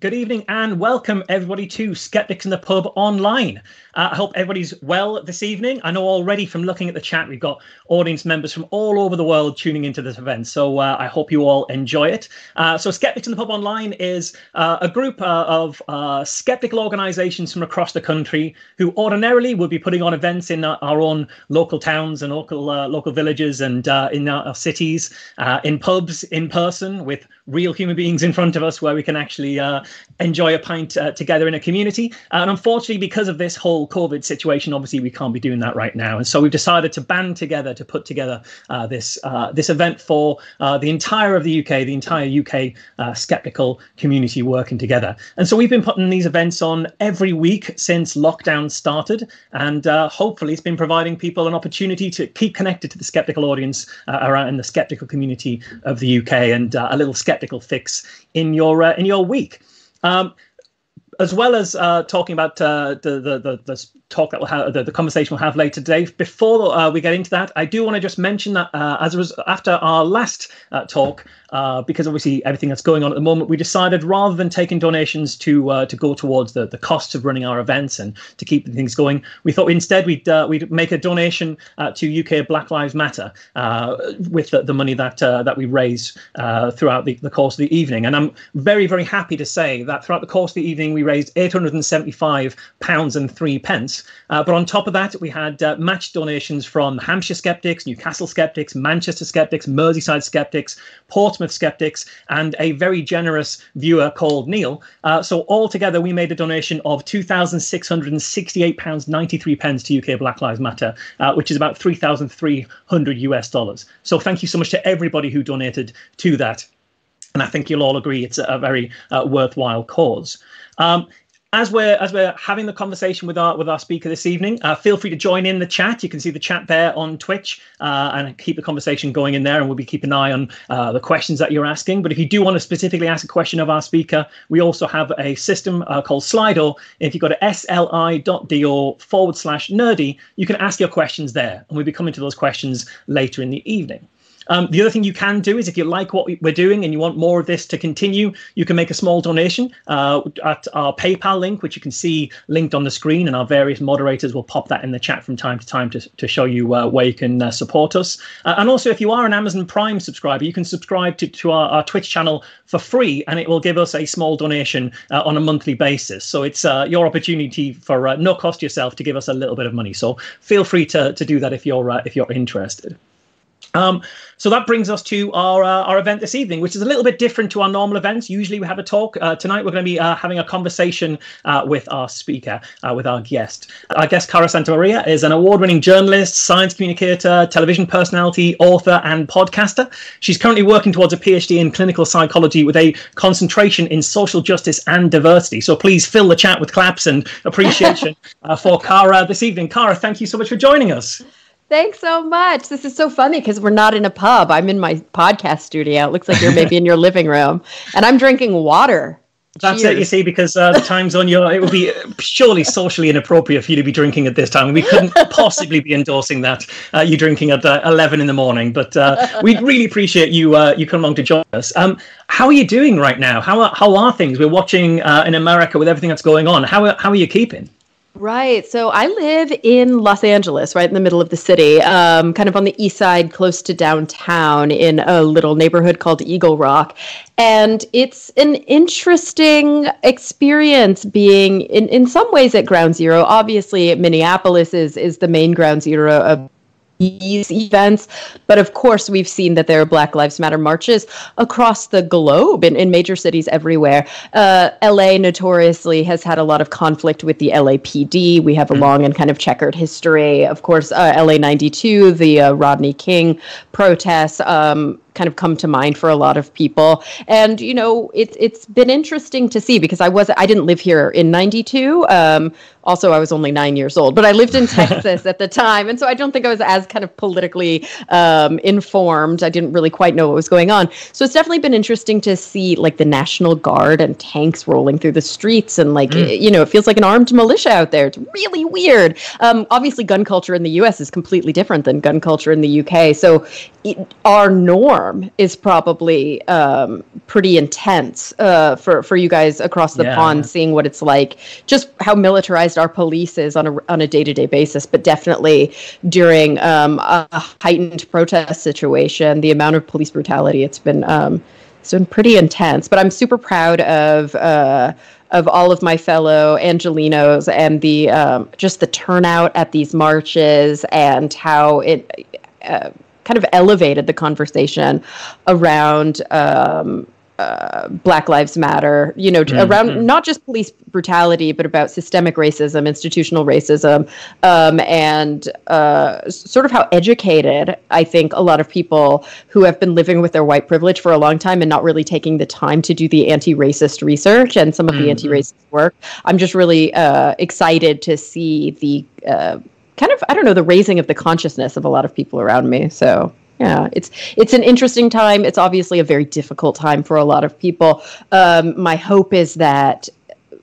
Good evening and welcome everybody to Skeptics in the Pub online. Uh, I hope everybody's well this evening. I know already from looking at the chat, we've got audience members from all over the world tuning into this event. So uh, I hope you all enjoy it. Uh, so, Skeptics in the Pub Online is uh, a group uh, of uh, skeptical organizations from across the country who ordinarily would be putting on events in our own local towns and local local villages and in our cities, in pubs, in person, with real human beings in front of us where we can actually enjoy a pint together in a community. And unfortunately, because of this whole COVID situation, obviously we can't be doing that right now, and so we've decided to band together to put together uh, this uh, this event for uh, the entire of the UK, the entire UK uh, skeptical community working together. And so we've been putting these events on every week since lockdown started, and uh, hopefully it's been providing people an opportunity to keep connected to the skeptical audience uh, around in the skeptical community of the UK, and a little skeptical fix in your in your week. Um, as well as uh, talking about uh, the, the, the the talk that we'll have, the, the conversation we'll have later today. Before uh, we get into that, I do want to just mention that uh, as was after our last uh, talk, uh, because obviously everything that's going on at the moment, we decided rather than taking donations to uh, to go towards the, the costs of running our events and to keep things going, we thought instead we'd uh, we'd make a donation uh, to UK Black Lives Matter uh, with the, the money that uh, that we raise throughout the, the course of the evening. And I'm very very happy to say that throughout the course of the evening we raised 875 pounds and three pence. but on top of that, we had matched donations from Hampshire Skeptics, Newcastle Skeptics, Manchester Skeptics, Merseyside Skeptics, Portsmouth Portsmouth Skeptics, and a very generous viewer called Neil. Uh, so altogether, we made a donation of £2,668.93 pence to UK Black Lives Matter, uh, which is about 3,300 US dollars. So thank you so much to everybody who donated to that. And I think you'll all agree it's a very uh, worthwhile cause. Um, as we're as we're having the conversation with our with our speaker this evening, uh, feel free to join in the chat. You can see the chat there on Twitch uh, and keep the conversation going in there. And we'll be keeping an eye on uh, the questions that you're asking. But if you do want to specifically ask a question of our speaker, we also have a system uh, called Slido. If you go to sli.do forward slash nerdy, you can ask your questions there, and we'll be coming to those questions later in the evening. Um, the other thing you can do is if you like what we're doing and you want more of this to continue, you can make a small donation uh, at our PayPal link, which you can see linked on the screen, and our various moderators will pop that in the chat from time to time to, to show you uh, where you can uh, support us. Uh, and also, if you are an Amazon Prime subscriber, you can subscribe to, to our, our Twitch channel for free, and it will give us a small donation uh, on a monthly basis. So it's uh, your opportunity for no cost yourself to give us a little bit of money. So feel free to, to do that if you're if you're interested. Um, so that brings us to our uh, our event this evening, which is a little bit different to our normal events. Usually we have a talk. Uh, tonight we're going to be uh, having a conversation uh, with our speaker, uh, with our guest. Our guest, Cara Santa Maria, is an award-winning journalist, science communicator, television personality, author, and podcaster. She's currently working towards a PhD in clinical psychology with a concentration in social justice and diversity. So please fill the chat with claps and appreciation uh, for Cara this evening. Cara, thank you so much for joining us. Thanks so much. This is so funny because we're not in a pub. I'm in my podcast studio. It looks like you're maybe in your living room, and I'm drinking water. That's Cheers. it, you see, because uh, the time zone, you it would be surely socially inappropriate for you to be drinking at this time. We couldn't possibly be endorsing that, uh, you drinking at uh, 11 in the morning. But uh, we'd really appreciate you uh, you come along to join us. Um, how are you doing right now? How are, how are things? We're watching uh, in America with everything that's going on. How, how are you keeping? Right. So I live in Los Angeles, right in the middle of the city, um, kind of on the east side, close to downtown, in a little neighborhood called Eagle Rock. And it's an interesting experience being, in, in some ways, at ground zero. Obviously, Minneapolis is, is the main ground zero of these events. But of course, we've seen that there are Black Lives Matter marches across the globe in, in major cities everywhere. Uh, LA notoriously has had a lot of conflict with the LAPD. We have a mm. long and kind of checkered history. Of course, uh, LA 92, the uh, Rodney King protests. Um, kind of come to mind for a lot of people. And you know, it's it's been interesting to see because I was I didn't live here in '92. Um, also, I was only nine years old, but I lived in Texas at the time, and so I don't think I was as kind of politically um, informed. I didn't really quite know what was going on. So it's definitely been interesting to see like the National Guard and tanks rolling through the streets, and like mm. you know, it feels like an armed militia out there. It's really weird. Um, obviously, gun culture in the U.S. is completely different than gun culture in the U.K. So it, our norm storm is probably um, pretty intense uh, for for you guys across the Yeah. pond, seeing what it's like, just how militarized our police is on a on a day to day basis. But definitely during um, a heightened protest situation, the amount of police brutality it's been um, it's been pretty intense. But I'm super proud of. Uh, of all of my fellow Angelenos and the um, just the turnout at these marches and how it uh, kind of elevated the conversation around um, uh, Black Lives Matter, you know, Mhm. around not just police brutality, but about systemic racism, institutional racism, um, and uh, sort of how educated I think a lot of people who have been living with their white privilege for a long time and not really taking the time to do the anti racist research and some of Mhm. the anti racist work. I'm just really uh, excited to see the uh, kind of, I don't know, the raising of the consciousness of a lot of people around me. So yeah, it's it's an interesting time. It's obviously a very difficult time for a lot of people. Um, my hope is that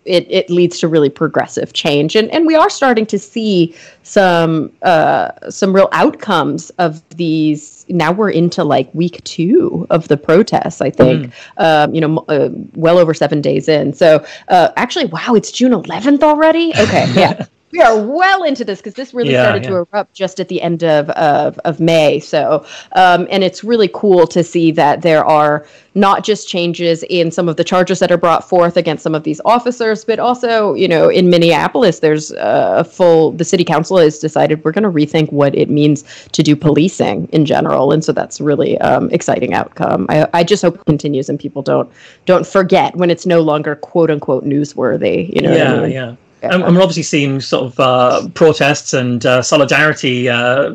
it, it leads to really progressive change, and and we are starting to see some uh, some real outcomes of these. Now we're into like week two of the protests. I think um, you know m- uh, well over seven days in. So uh, actually, wow, it's June 11th already. Okay, yeah. We are well into this because this really Yeah, started to erupt just at the end of of, of May. So, um, and it's really cool to see that there are not just changes in some of the charges that are brought forth against some of these officers, but also, you know, in Minneapolis, there's a full. The city council has decided we're going to rethink what it means to do policing in general, and so that's a really um, exciting outcome. I, I just hope it continues and people don't don't forget when it's no longer quote unquote newsworthy. You know, what I yeah, mean? yeah. And, and we're obviously seeing sort of uh, protests and uh, solidarity uh,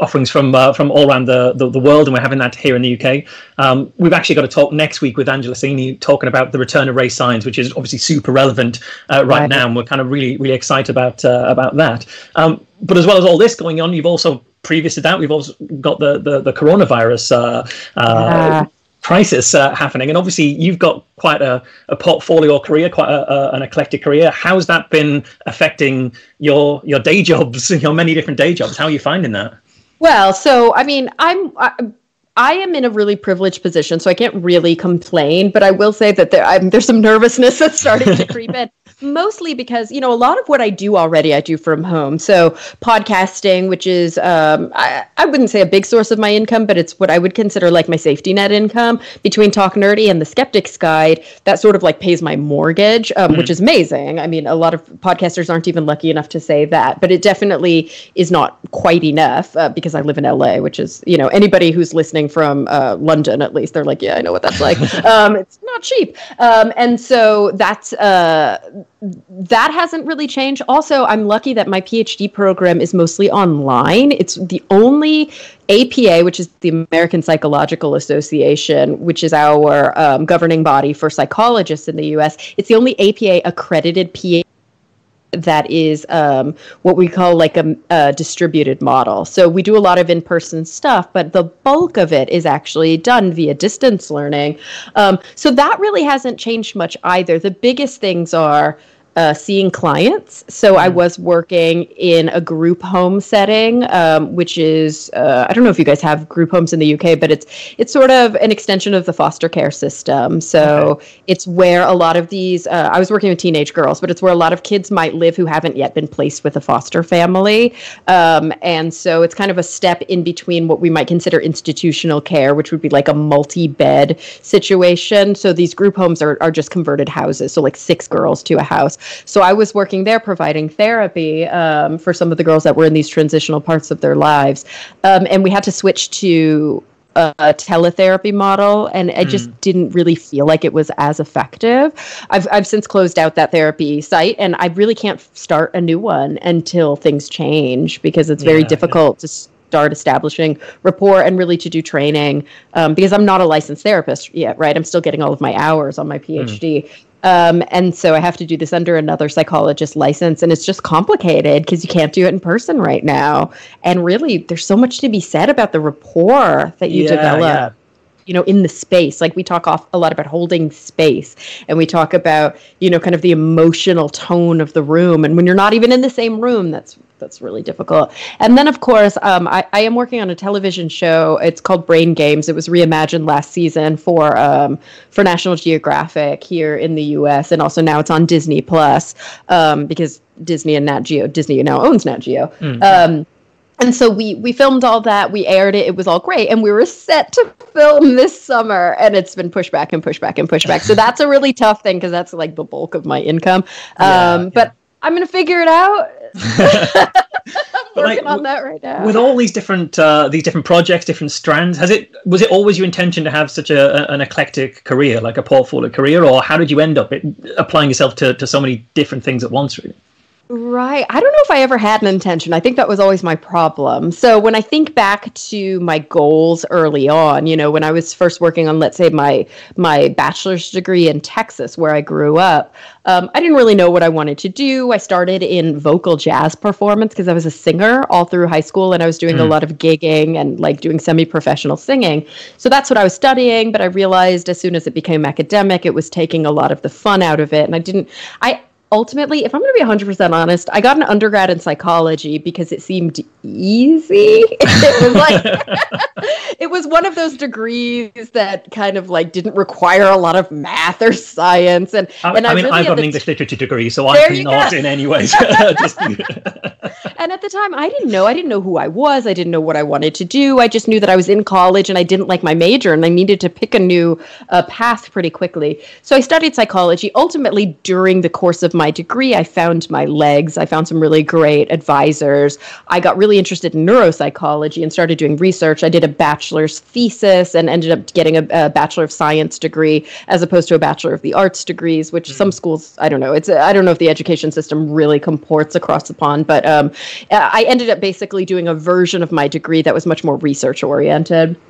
offerings from uh, from all around the, the, the world, and we're having that here in the UK. Um, we've actually got to talk next week with Angela Saini talking about the return of race science, which is obviously super relevant uh, right, Right. now, and we're kind of really really excited about uh, about that. Um, but as well as all this going on, you've also previous to that, we've also got the the, the coronavirus. Uh, uh, Yeah. Crisis uh, happening and obviously you've got quite a, a portfolio career quite a, a, an eclectic career how's that been affecting your your day jobs your many different day jobs how are you finding that Well, so I mean, I'm I, I am in a really privileged position, so I can't really complain. But I will say that there, I'm, there's some nervousness that's starting to creep in. Mostly because you know a lot of what I do already I do from home. So podcasting, which is um, I, I wouldn't say a big source of my income, but it's what I would consider like my safety net income. Between Talk Nerdy and the Skeptics Guide, that sort of like pays my mortgage, um, which is amazing. I mean, a lot of podcasters aren't even lucky enough to say that, but it definitely is not quite enough uh, because I live in LA, which is you know anybody who's listening from uh, London at least they're like, yeah, I know what that's like. um, it's not cheap, um, and so that's. Uh, that hasn't really changed. Also, I'm lucky that my PhD program is mostly online. It's the only APA, which is the American Psychological Association, which is our um, governing body for psychologists in the US. It's the only APA accredited PhD that is um, what we call like a, a distributed model. So we do a lot of in-person stuff, but the bulk of it is actually done via distance learning. Um, so that really hasn't changed much either. The biggest things are uh, seeing clients. So I was working in a group home setting, um, which is uh, I don't know if you guys have group homes in the UK, but it's it's sort of an extension of the foster care system. So it's where a lot of these. Uh, I was working with teenage girls, but it's where a lot of kids might live who haven't yet been placed with a foster family, um, and so it's kind of a step in between what we might consider institutional care, which would be like a multi-bed situation. So these group homes are are just converted houses, so like six girls to a house. So I was working there providing therapy um, for some of the girls that were in these transitional parts of their lives. Um, and we had to switch to a, a teletherapy model, and I just didn't really feel like it was as effective. I've, I've since closed out that therapy site, and I really can't start a new one until things change because it's very Yeah, yeah. difficult to start establishing rapport and really to do training um, because I'm not a licensed therapist yet, right? I'm still getting all of my hours on my PhD. Um, and so I have to do this under another psychologist license, and it's just complicated because you can't do it in person right now. And really, there's so much to be said about the rapport that you Yeah, develop yeah. you know in the space like we talk off a lot about holding space and we talk about you know kind of the emotional tone of the room and when you're not even in the same room that's that's really difficult. And then, of course, um, I, I, am working on a television show. It's called Brain Games. It was reimagined last season for um, for National Geographic here in the U.S. and also now it's on Disney Plus um, because Disney and Nat Geo. Disney now owns Nat Geo. Mm-hmm. Um, and so we we filmed all that we aired it it was all great and we were set to film this summer and it's been pushed back and pushed back and pushed back so that's a really tough thing because that's like the bulk of my income yeah, um, yeah. but i'm gonna figure it out I'm working like, on that right now. With all these different uh, these different projects, different strands, has it was it always your intention to have such a, an eclectic career, like a portfolio career, or how did you end up it, applying yourself to, to so many different things at once? Really? Right. I don't know if I ever had an intention. I think that was always my problem. So when I think back to my goals early on, you know, when I was first working on, let's say, my my bachelor's degree in Texas, where I grew up, um, I didn't really know what I wanted to do. I started in vocal jazz performance because I was a singer all through high school, and I was doing mm. a lot of gigging and like doing semi-professional singing. So that's what I was studying. But I realized as soon as it became academic, it was taking a lot of the fun out of it, and I didn't. I ultimately, if I'm going to be 100% honest, I got an undergrad in psychology because it seemed easy. it was like, it was one of those degrees that kind of like didn't require a lot of math or science. And, I, and I, I mean, really I've got an English literature degree, so I'm not in any way. and at the time, I didn't know. I didn't know who I was. I didn't know what I wanted to do. I just knew that I was in college and I didn't like my major and I needed to pick a new uh, path pretty quickly. So I studied psychology. Ultimately, during the course of my degree, I found my legs. I found some really great advisors. I got really interested in neuropsychology and started doing research. I did a bachelor's thesis and ended up getting a, a Bachelor of Science degree as opposed to a Bachelor of the Arts degrees, which mm-hmm. some schools, I don't know. It's I don't know if the education system really comports across the pond, but um, I ended up basically doing a version of my degree that was much more research oriented.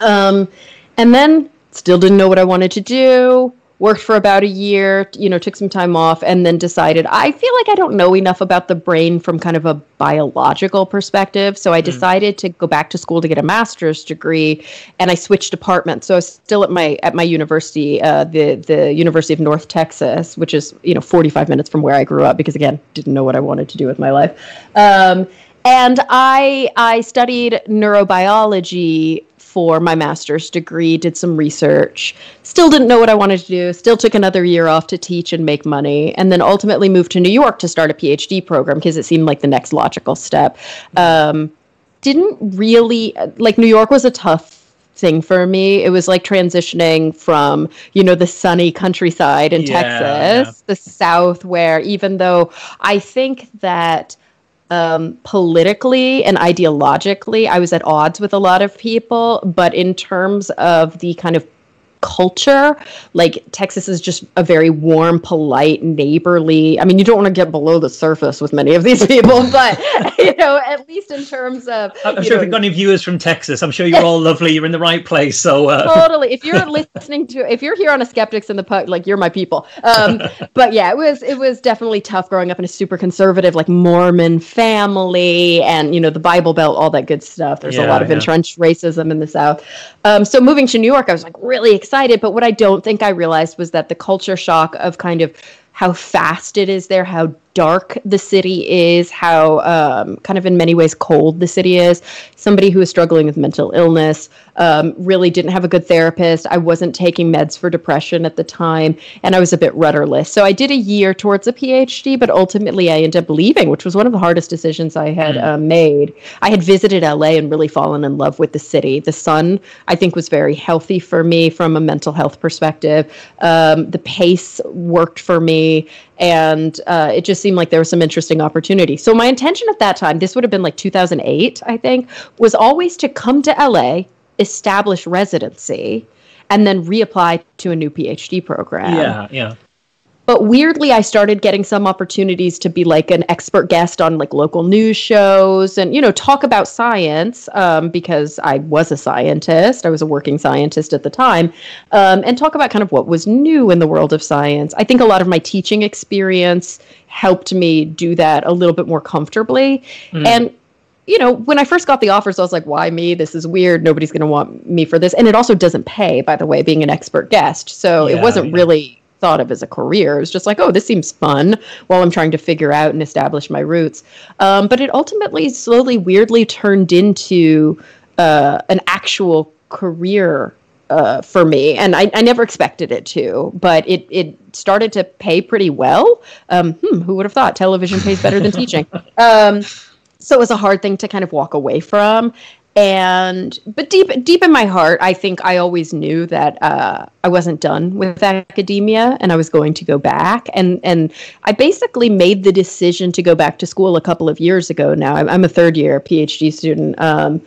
Um, and then still didn't know what I wanted to do worked for about a year, you know, took some time off, and then decided I feel like I don't know enough about the brain from kind of a biological perspective. So I hmm. decided mm. to go back to school to get a master's degree, and I switched departments. So I was still at my at my university, uh, the the University of North Texas, which is you know 45 minutes from where I grew up, because again, didn't know what I wanted to do with my life. Um, and I I studied neurobiology for my master's degree, did some research, still didn't know what I wanted to do, still took another year off to teach and make money, and then ultimately moved to New York to start a PhD program because it seemed like the next logical step. Um, didn't really, like, New York was a tough thing for me. It was like transitioning from, you know, the sunny countryside in yeah, Texas, yeah. the South, where even though I think that um, politically and ideologically, I was at odds with a lot of people. But in terms of the kind of culture. Like Texas is just a very warm, polite, neighborly. I mean, you don't want to get below the surface with many of these people, but you know, at least in terms of. I'm sure know, if you've got any viewers from Texas, I'm sure you're all lovely. You're in the right place. So uh... totally. If you're listening to, if you're here on a Skeptics in the Pub, like you're my people. Um, but yeah, it was it was definitely tough growing up in a super conservative, like Mormon family, and you know the Bible Belt, all that good stuff. There's yeah, a lot of yeah. entrenched racism in the South. Um, so moving to New York, I was like really excited. But what I don't think I realized was that the culture shock of kind of how fast it is there, how dark the city is, how um, kind of in many ways cold the city is. Somebody who is struggling with mental illness, um, really didn't have a good therapist. I wasn't taking meds for depression at the time, and I was a bit rudderless. So I did a year towards a PhD, but ultimately I ended up leaving, which was one of the hardest decisions I had uh, made. I had visited LA and really fallen in love with the city. The sun, I think, was very healthy for me from a mental health perspective. Um, the pace worked for me and uh, it just seemed like there was some interesting opportunity. So my intention at that time, this would have been like 2008, I think, was always to come to LA, establish residency, and then reapply to a new PhD program. Yeah, yeah. But weirdly, I started getting some opportunities to be like an expert guest on like local news shows and, you know, talk about science um, because I was a scientist. I was a working scientist at the time um, and talk about kind of what was new in the world of science. I think a lot of my teaching experience helped me do that a little bit more comfortably. Mm. And you know, when I first got the offers, I was like, why me? This is weird. Nobody's going to want me for this. And it also doesn't pay, by the way, being an expert guest. So yeah, it wasn't yeah. really thought of as a career. It was just like, oh, this seems fun while I'm trying to figure out and establish my roots. Um, but it ultimately, slowly, weirdly turned into uh, an actual career uh, for me, and I, I, never expected it to, but it it started to pay pretty well. Um, hmm, who would have thought television pays better than teaching? Um, so it was a hard thing to kind of walk away from and but deep deep in my heart i think i always knew that uh, i wasn't done with academia and i was going to go back. And and i basically made the decision to go back to school a couple of years ago now. I'm, a third year phd student. Um,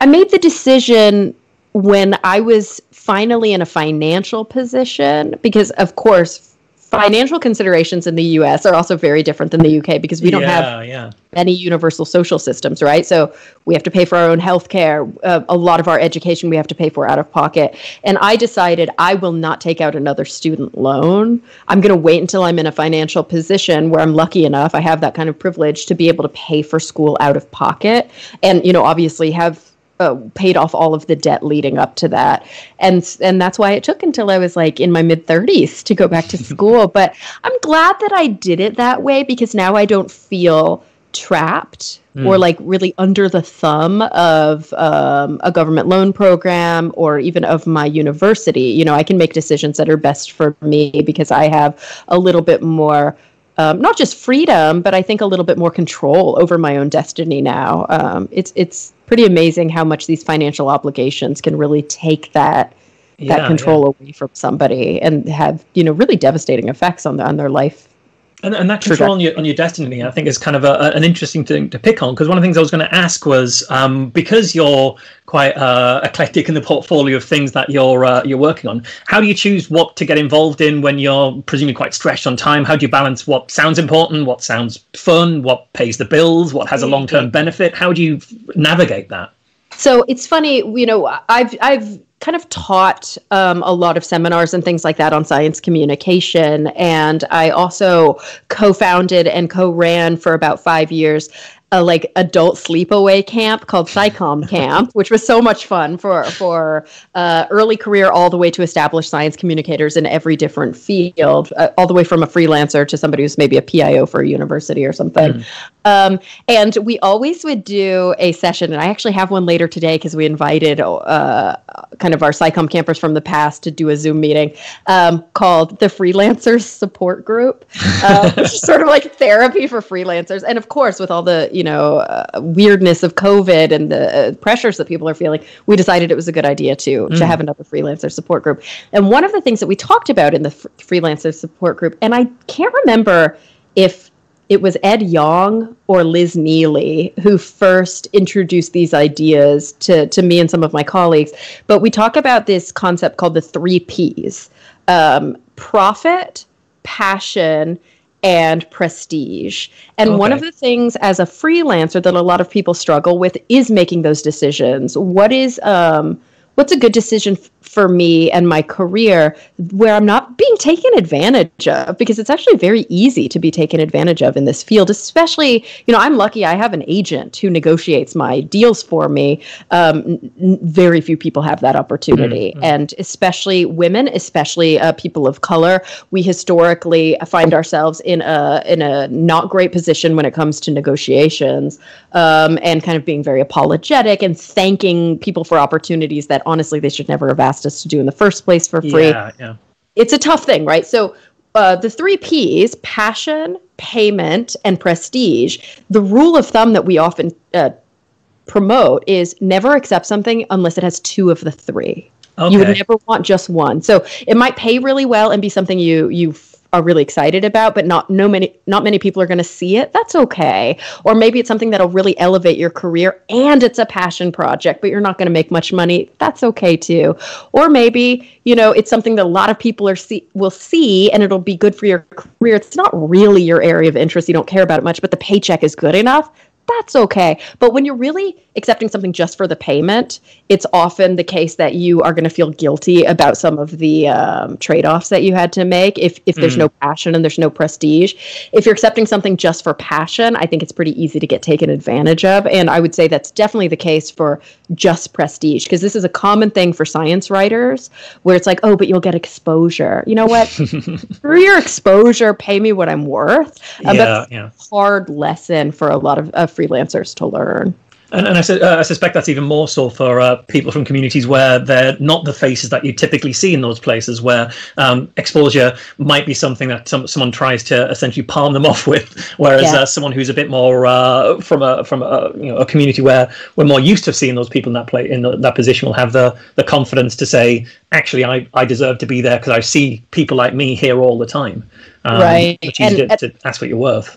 i made the decision when i was finally in a financial position because of course financial considerations in the US are also very different than the UK because we don't yeah, have yeah. any universal social systems, right? So we have to pay for our own health care. Uh, a lot of our education we have to pay for out of pocket. And I decided I will not take out another student loan. I'm going to wait until I'm in a financial position where I'm lucky enough, I have that kind of privilege to be able to pay for school out of pocket. And, you know, obviously have uh, paid off all of the debt leading up to that. And and that's why it took until i was like in my mid 30s to go back to school. But i'm glad that i did it that way because now i don't feel trapped mm. or like really under the thumb of um, a government loan program or even of my university. You know i can make decisions that are best for me because i have a little bit more um, not just freedom, but I think a little bit more control over my own destiny now. Um, it's it's pretty amazing how much these financial obligations can really take that yeah, that control yeah. away from somebody and have you know really devastating effects on the, on their life and, and that control on your on your destiny, I think, is kind of a, an interesting thing to pick on. Because one of the things I was going to ask was um, because you're quite uh, eclectic in the portfolio of things that you're uh, you're working on. How do you choose what to get involved in when you're presumably quite stretched on time? How do you balance what sounds important, what sounds fun, what pays the bills, what has a long term benefit? How do you navigate that? So it's funny, you know, I've I've kind of taught um, a lot of seminars and things like that on science communication. And I also co founded and co ran for about five years a like adult sleepaway camp called SciComm Camp, which was so much fun for for uh, early career all the way to established science communicators in every different field, uh, all the way from a freelancer to somebody who's maybe a PIO for a university or something. Mm. Um, and we always would do a session, and I actually have one later today because we invited uh, kind of our SciComm campers from the past to do a Zoom meeting um, called the Freelancers Support Group, uh, which is sort of like therapy for freelancers. And of course, with all the you know uh, weirdness of COVID and the uh, pressures that people are feeling, we decided it was a good idea to mm. to have another freelancer support group. And one of the things that we talked about in the f- freelancer support group, and I can't remember if it was Ed Yong or Liz Neely who first introduced these ideas to, to me and some of my colleagues. But we talk about this concept called the three P's um, profit, passion, and prestige. And okay. one of the things as a freelancer that a lot of people struggle with is making those decisions. What is um what's a good decision f- for me and my career where I'm not being taken advantage of because it's actually very easy to be taken advantage of in this field, especially, you know, I'm lucky I have an agent who negotiates my deals for me. Um, n- very few people have that opportunity. Mm-hmm. And especially women, especially uh, people of color, we historically find ourselves in a, in a not great position when it comes to negotiations um, and kind of being very apologetic and thanking people for opportunities that honestly they should never have asked us to do in the first place for free. Yeah, yeah. It's a tough thing, right? So uh, the three P's passion, payment, and prestige. The rule of thumb that we often uh, promote is never accept something unless it has two of the three. Okay. You would never want just one. So it might pay really well and be something you you are really excited about, but not no many not many people are going to see it. That's okay. Or maybe it's something that'll really elevate your career and it's a passion project, but you're not going to make much money. That's okay too. Or maybe, you know, it's something that a lot of people are see will see and it'll be good for your career. It's not really your area of interest. You don't care about it much, but the paycheck is good enough that's okay. But when you're really accepting something just for the payment, it's often the case that you are going to feel guilty about some of the um, trade-offs that you had to make if if there's mm. no passion and there's no prestige. If you're accepting something just for passion, I think it's pretty easy to get taken advantage of, and I would say that's definitely the case for just prestige because this is a common thing for science writers where it's like, oh, but you'll get exposure. You know what? Through your exposure, pay me what I'm worth. Um, yeah, that's yeah. a hard lesson for a lot of uh, freelancers to learn. And, and I, su- uh, I, suspect that's even more so for uh, people from communities where they're not the faces that you typically see in those places, where um, exposure might be something that some, someone tries to essentially palm them off with, whereas yeah. uh, someone who's a bit more uh, from a from a you know a community where we're more used to seeing those people in that play in the, that position will have the the confidence to say, actually, I, I deserve to be there because I see people like me here all the time. Um, right. It's easy and, to, to ask what you're worth.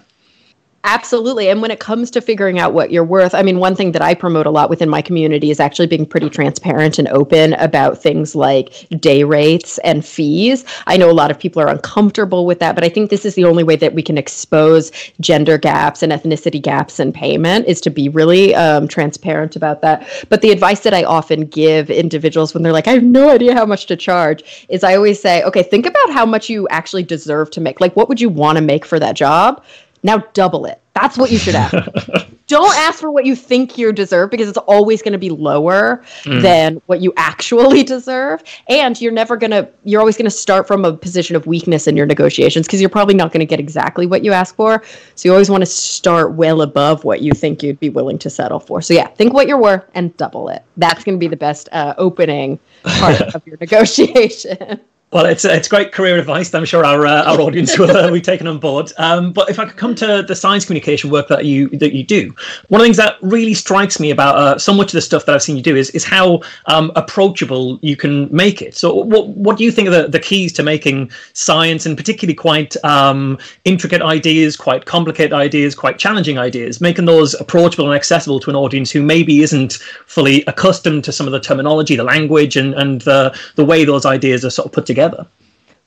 Absolutely. And when it comes to figuring out what you're worth, I mean, one thing that I promote a lot within my community is actually being pretty transparent and open about things like day rates and fees. I know a lot of people are uncomfortable with that, but I think this is the only way that we can expose gender gaps and ethnicity gaps in payment is to be really um, transparent about that. But the advice that I often give individuals when they're like, I have no idea how much to charge, is I always say, okay, think about how much you actually deserve to make. Like, what would you want to make for that job? Now double it. That's what you should ask. Don't ask for what you think you deserve because it's always going to be lower mm. than what you actually deserve. And you're never going to, you're always going to start from a position of weakness in your negotiations because you're probably not going to get exactly what you ask for. So you always want to start well above what you think you'd be willing to settle for. So yeah, think what you're worth and double it. That's going to be the best uh, opening part of your negotiation. Well, it's it's great career advice I'm sure our uh, our audience will uh, be taken on board. Um, but if I could come to the science communication work that you that you do, one of the things that really strikes me about uh, so much of the stuff that I've seen you do is is how um, approachable you can make it. So, what what do you think are the, the keys to making science, and particularly quite um, intricate ideas, quite complicated ideas, quite challenging ideas, making those approachable and accessible to an audience who maybe isn't fully accustomed to some of the terminology, the language, and and the the way those ideas are sort of put together? Together.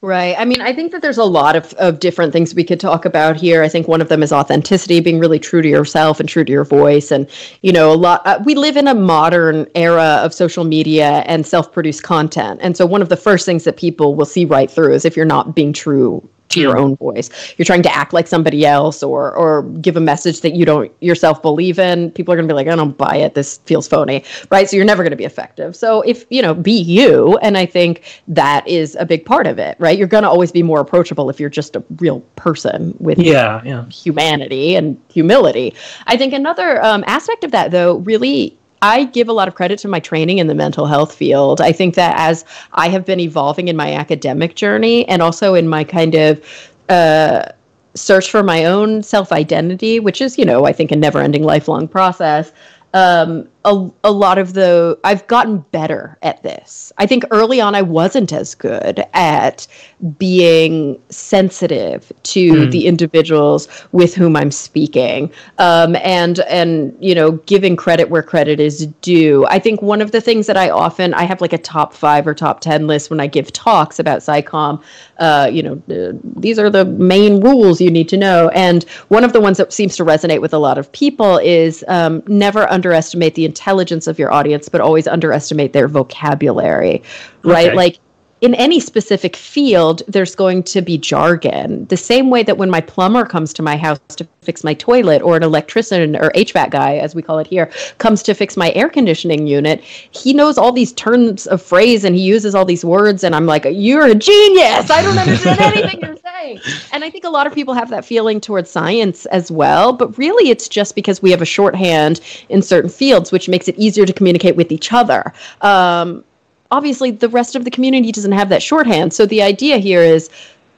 Right. I mean, I think that there's a lot of, of different things we could talk about here. I think one of them is authenticity, being really true to yourself and true to your voice. And, you know, a lot, uh, we live in a modern era of social media and self produced content. And so one of the first things that people will see right through is if you're not being true to your own voice. You're trying to act like somebody else or or give a message that you don't yourself believe in. People are going to be like, "I don't buy it. This feels phony." Right? So you're never going to be effective. So if, you know, be you, and I think that is a big part of it, right? You're going to always be more approachable if you're just a real person with yeah, yeah. humanity and humility. I think another um, aspect of that though really I give a lot of credit to my training in the mental health field. I think that as I have been evolving in my academic journey and also in my kind of uh, search for my own self identity, which is, you know, I think a never ending lifelong process, um, a, a lot of the I've gotten better at this. I think early on I wasn't as good at being sensitive to mm. the individuals with whom I'm speaking, um, and and you know giving credit where credit is due. I think one of the things that I often I have like a top five or top ten list when I give talks about SciComm. Uh, you know, these are the main rules you need to know, and one of the ones that seems to resonate with a lot of people is um, never underestimate the intelligence of your audience, but always underestimate their vocabulary, right? Okay. Like in any specific field, there's going to be jargon. The same way that when my plumber comes to my house to fix my toilet, or an electrician or HVAC guy, as we call it here, comes to fix my air conditioning unit, he knows all these terms of phrase and he uses all these words. And I'm like, you're a genius. I don't understand anything you're saying. And I think a lot of people have that feeling towards science as well. But really, it's just because we have a shorthand in certain fields, which makes it easier to communicate with each other. Um, obviously the rest of the community doesn't have that shorthand. So the idea here is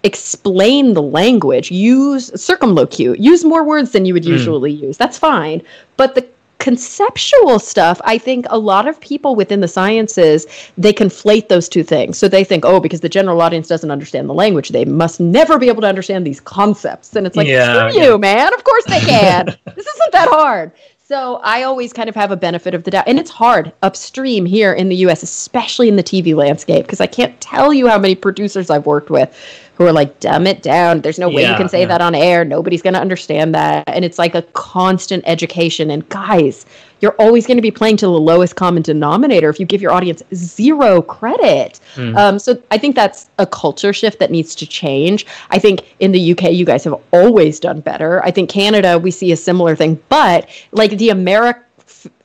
explain the language, use circumlocute, use more words than you would mm. usually use. That's fine. But the conceptual stuff i think a lot of people within the sciences they conflate those two things so they think oh because the general audience doesn't understand the language they must never be able to understand these concepts and it's like yeah, screw yeah. you man of course they can this isn't that hard so I always kind of have a benefit of the doubt. And it's hard upstream here in the US, especially in the TV landscape, because I can't tell you how many producers I've worked with who are like, dumb it down. There's no way Yeah, you can say yeah. that on air. Nobody's going to understand that. And it's like a constant education. And guys, you're always going to be playing to the lowest common denominator if you give your audience zero credit. Mm. Um, so I think that's a culture shift that needs to change. I think in the UK, you guys have always done better. I think Canada, we see a similar thing, but like the American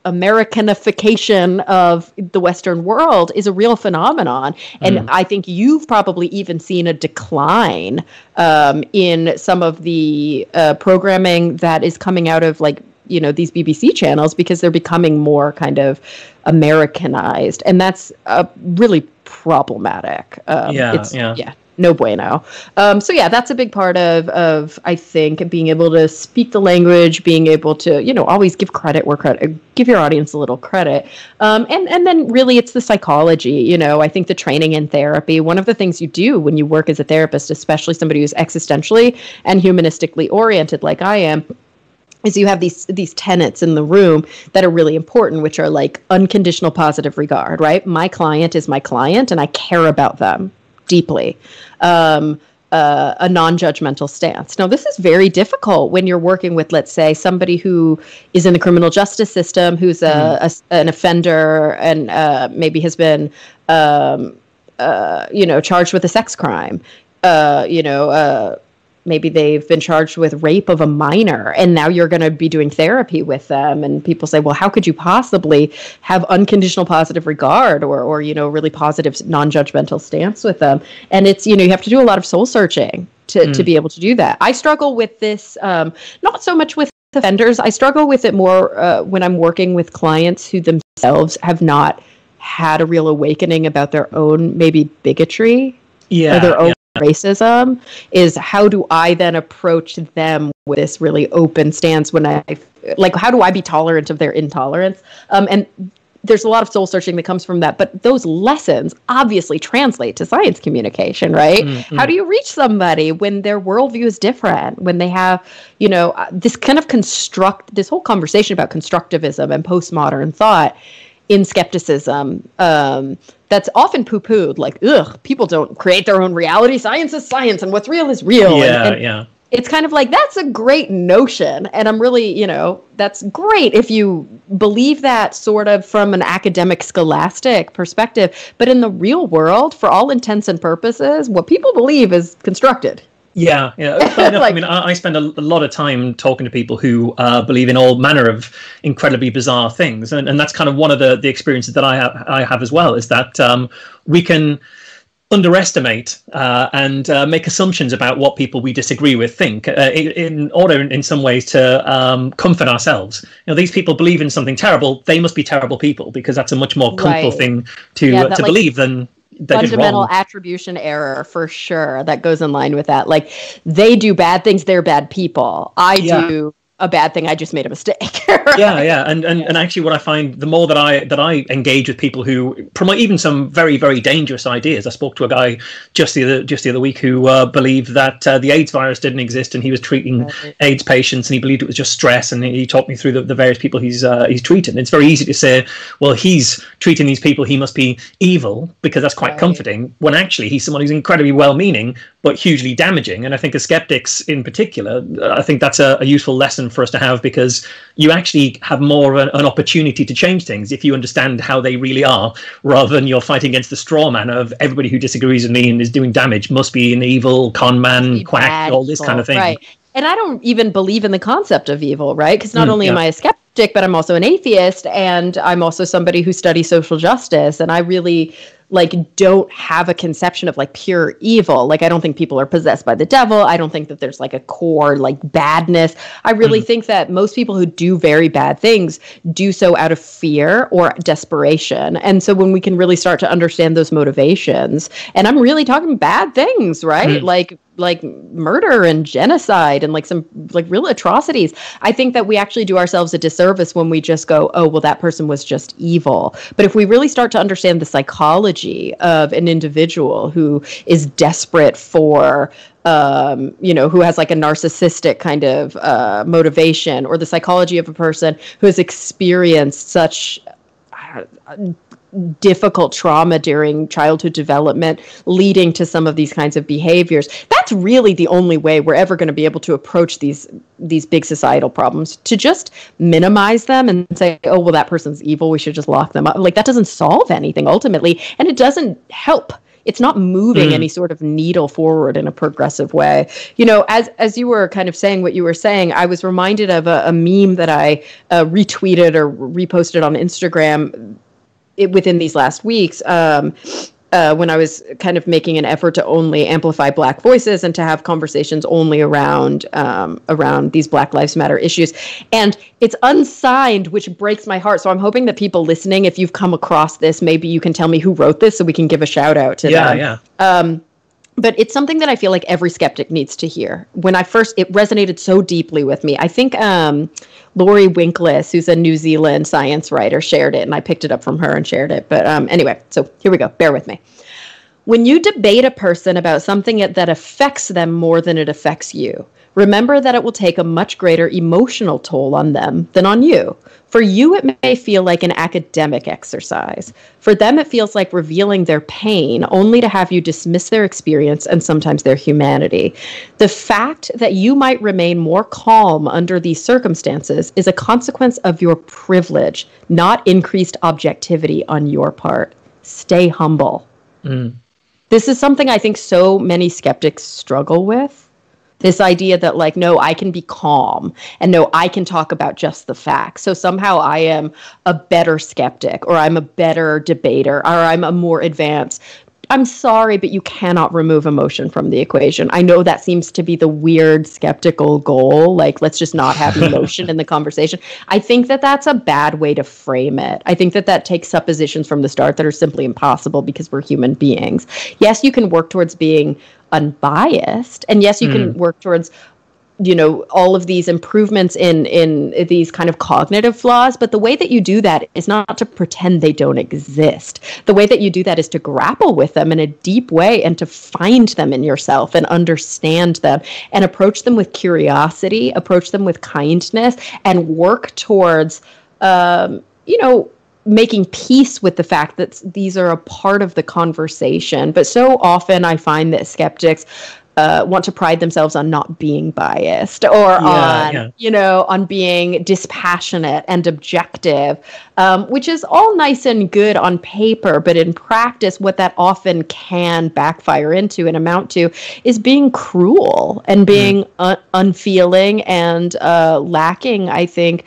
Americanification of the Western world is a real phenomenon. And Mm. I think you've probably even seen a decline um, in some of the uh, programming that is coming out of like, you know, these BBC channels because they're becoming more kind of Americanized. And that's uh, really problematic. Um, Yeah, it's, yeah. yeah no bueno. Um, so yeah, that's a big part of of I think being able to speak the language, being able to you know always give credit where credit, give your audience a little credit, um, and and then really it's the psychology. You know, I think the training in therapy. One of the things you do when you work as a therapist, especially somebody who's existentially and humanistically oriented like I am, is you have these these tenets in the room that are really important which are like unconditional positive regard right? My client is my client and i care about them deeply. Um, uh, a non-judgmental stance. Now this is very difficult when you're working with let's say somebody who is in the criminal justice system who's a, a s- an offender and uh, maybe has been um, uh, you know charged with a sex crime uh, you know uh, maybe they've been charged with rape of a minor and now you're going to be doing therapy with them. And people say well how could you possibly have unconditional positive regard or or you know really positive non-judgmental stance with them? And it's you know you have to do a lot of soul searching to, to be able to do that. I struggle with this um, not so much with offenders. I struggle with it more uh, when i'm working with clients who themselves have not had a real awakening about their own maybe bigotry Yeah, or their own yeah. Racism is how do I then approach them with this really open stance when I like how do I be tolerant of their intolerance? Um, and there's a lot of soul searching that comes from that, but those lessons obviously translate to science communication, right? Mm, How do you reach somebody when their worldview is different? When they have, you know, uh, this kind of construct, this whole conversation about constructivism and postmodern thought in skepticism um, that's often poo pooed. Like, ugh, people don't create their own reality. Science is science, and what's real is real. And- yeah, and yeah. it's kind of like that's a great notion and i'm really you know that's great if you believe that sort of from an academic scholastic perspective but in the real world for all intents and purposes what people believe is constructed Yeah, yeah. Enough. I mean, I, I spend a, a lot of time talking to people who uh, believe in all manner of incredibly bizarre things, and, and that's kind of one of the, the experiences that I have I have as well. Is that um, we can underestimate uh, and uh, make assumptions about what people we disagree with think uh, in, in order in, in some ways to um, comfort ourselves you know these people believe in something terrible they must be terrible people because that's a much more comfortable Right. thing to Yeah, uh, that, to like, believe than fundamental attribution error for sure that goes in line with that. Like they do bad things they're bad people. I Yeah. do a bad thing i just made a mistake. Yeah yeah and, and and actually what i find the more that i that i engage with people who promote even some very very dangerous ideas. I spoke to a guy just the other just the other week who uh, believed that uh, the aids virus didn't exist and he was treating Right. aids patients and he believed it was just stress and he talked me through the, the various people he's uh, he's treating. It's very easy to say well he's treating these people he must be evil because that's quite Right. comforting when actually he's someone who's incredibly well meaning but hugely damaging and i think as skeptics in particular i think that's a, a useful lesson for us to have because you actually have more of an, an opportunity to change things if you understand how they really are rather than you're fighting against the straw man of everybody who disagrees with me and is doing damage must be an evil con man quack bad all this kind of thing Right. And I don't even believe in the concept of evil, right? Because not Mm, only am. I a skeptic, but I'm also an atheist and I'm also somebody who studies social justice. And I really like don't have a conception of like pure evil. Like I don't think people are possessed by the devil. I don't think that there's like a core like badness. I really think that most people who do very bad things do so out of fear or desperation. And so when we can really start to understand those motivations, and I'm really talking bad things, right? Mhm. Like like murder and genocide and like some like real atrocities. I think that we actually do ourselves a disservice when we just go, oh, well, that person was just evil. But if we really start to understand the psychology of an individual who is desperate for um, you know, who has like a narcissistic kind of uh, motivation, or the psychology of a person who has experienced such uh, difficult trauma during childhood development leading to some of these kinds of behaviors. That's really the only way we're ever going to be able to approach these these big societal problems to just minimize them and say oh well that person's evil we should just lock them up. Like that doesn't solve anything ultimately and it doesn't help. It's not moving mm. any sort of needle forward in a progressive way. You know as as you were kind of saying what you were saying i was reminded of a, a meme that i uh, retweeted or reposted on instagram it, within these last weeks um, uh, when I was kind of making an effort to only amplify Black voices and to have conversations only around um, around these Black Lives Matter issues, and it's unsigned, which breaks my heart. So I'm hoping that people listening, if you've come across this, maybe you can tell me who wrote this, so we can give a shout out to yeah, them. Yeah, yeah. Um, but it's something that I feel like every skeptic needs to hear. When I first, it resonated so deeply with me. I think um, Laurie Winkless, who's a New Zealand science writer, shared it, and I picked it up from her and shared it. But um, anyway, so here we go. Bear with me. When you debate a person about something that affects them more than it affects you, remember that it will take a much greater emotional toll on them than on you. For you, it may feel like an academic exercise. For them, it feels like revealing their pain only to have you dismiss their experience and sometimes their humanity. The fact that you might remain more calm under these circumstances is a consequence of your privilege, not increased objectivity on your part. Stay humble. Mm. This is something I think so many skeptics struggle with this idea that like no i can be calm and no i can talk about just the facts so somehow i am a better skeptic or i'm a better debater or i'm a more advanced I'm sorry, but you cannot remove emotion from the equation. I know that seems to be the weird skeptical goal. Like, let's just not have emotion in the conversation. I think that that's a bad way to frame it. I think that that takes suppositions from the start that are simply impossible because we're human beings. Yes, you can work towards being unbiased, and yes, you mm. can work towards you know all of these improvements in in these kind of cognitive flaws but the way that you do that is not to pretend they don't exist the way that you do that is to grapple with them in a deep way and to find them in yourself and understand them and approach them with curiosity approach them with kindness and work towards um, you know making peace with the fact that these are a part of the conversation but so often i find that skeptics uh, want to pride themselves on not being biased or yeah, on yeah. you know on being dispassionate and objective um, which is all nice and good on paper but in practice what that often can backfire into and amount to is being cruel and being mm. un- unfeeling and uh, lacking i think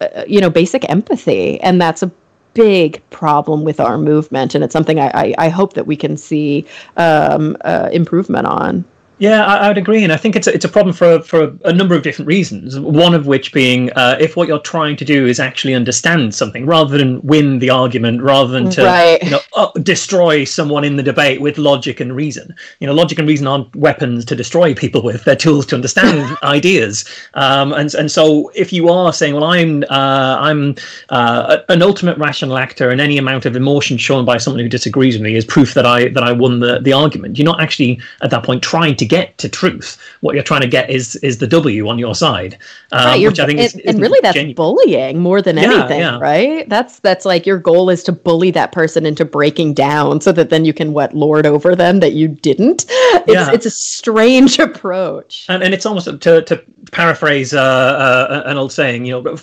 uh, you know basic empathy and that's a big problem with our movement and it's something i, I, I hope that we can see um, uh, improvement on yeah, I, I, would agree, and I think it's a, it's a problem for for a, a number of different reasons. One of which being uh, if what you're trying to do is actually understand something, rather than win the argument, rather than to right. you know uh, destroy someone in the debate with logic and reason. You know, logic and reason aren't weapons to destroy people with; they're tools to understand ideas. Um, and and so if you are saying, well, I'm uh, I'm uh, an ultimate rational actor, and any amount of emotion shown by someone who disagrees with me is proof that I that I won the the argument. You're not actually at that point trying to get to truth. What you're trying to get is is the W on your side, um, right, which I think is, and really that's genuine. bullying more than yeah, anything, yeah. right? That's that's like your goal is to bully that person into breaking down, so that then you can what lord over them that you didn't. It's yeah. it's a strange approach, and and it's almost to to paraphrase uh, uh, an old saying, you know,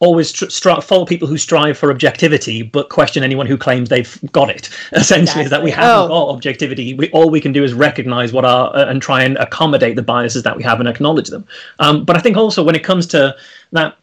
always tr- stri- follow people who strive for objectivity, but question anyone who claims they've got it. Essentially, exactly. is that we haven't oh. got objectivity. We, all we can do is recognize what uh, and try and accommodate the biases that we have and acknowledge them. Um, but I think also when it comes to that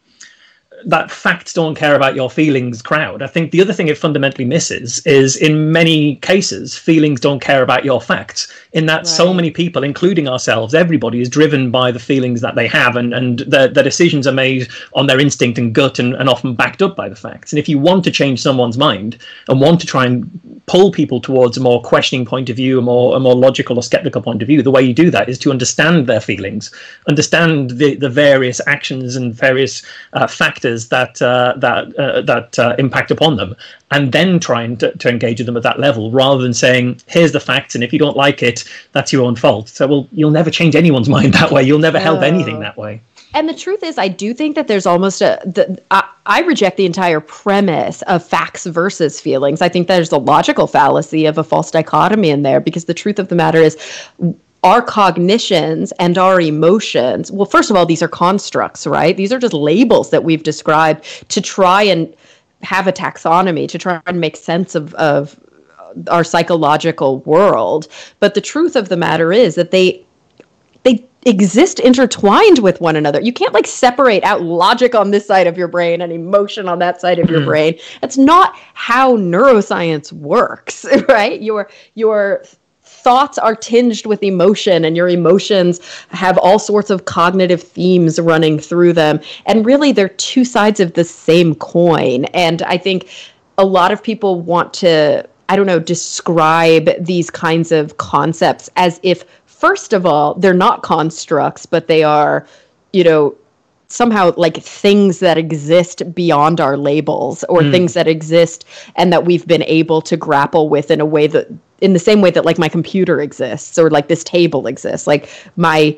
that facts don't care about your feelings crowd. I think the other thing it fundamentally misses is in many cases, feelings don't care about your facts. In that right. so many people, including ourselves, everybody is driven by the feelings that they have and, and their, their decisions are made on their instinct and gut and, and often backed up by the facts. And if you want to change someone's mind and want to try and pull people towards a more questioning point of view, a more a more logical or skeptical point of view, the way you do that is to understand their feelings, understand the, the various actions and various uh, factors factors that uh, that uh, that uh, impact upon them, and then trying to, to engage with them at that level, rather than saying, "Here's the facts, and if you don't like it, that's your own fault." So, well, you'll never change anyone's mind that way. You'll never help anything that way And the truth is, I do think that there's almost a. The, I, I reject the entire premise of facts versus feelings. I think there's a logical fallacy of a false dichotomy in there because the truth of the matter is, our cognitions and our emotions. Well, first of all, these are constructs, right? These are just labels that we've described to try and have a taxonomy to try and make sense of, of our psychological world. But the truth of the matter is that they they exist intertwined with one another. You can't like separate out logic on this side of your brain and emotion on that side of your mm. brain. That's not how neuroscience works, right? Your your thoughts are tinged with emotion and your emotions have all sorts of cognitive themes running through them and really they're two sides of the same coin and i think a lot of people want to i don't know describe these kinds of concepts as if first of all, they're not constructs, but they are, you know, somehow like things that exist beyond our labels or mm. things that exist and that we've been able to grapple with in a way that in the same way that like my computer exists or like this table exists like my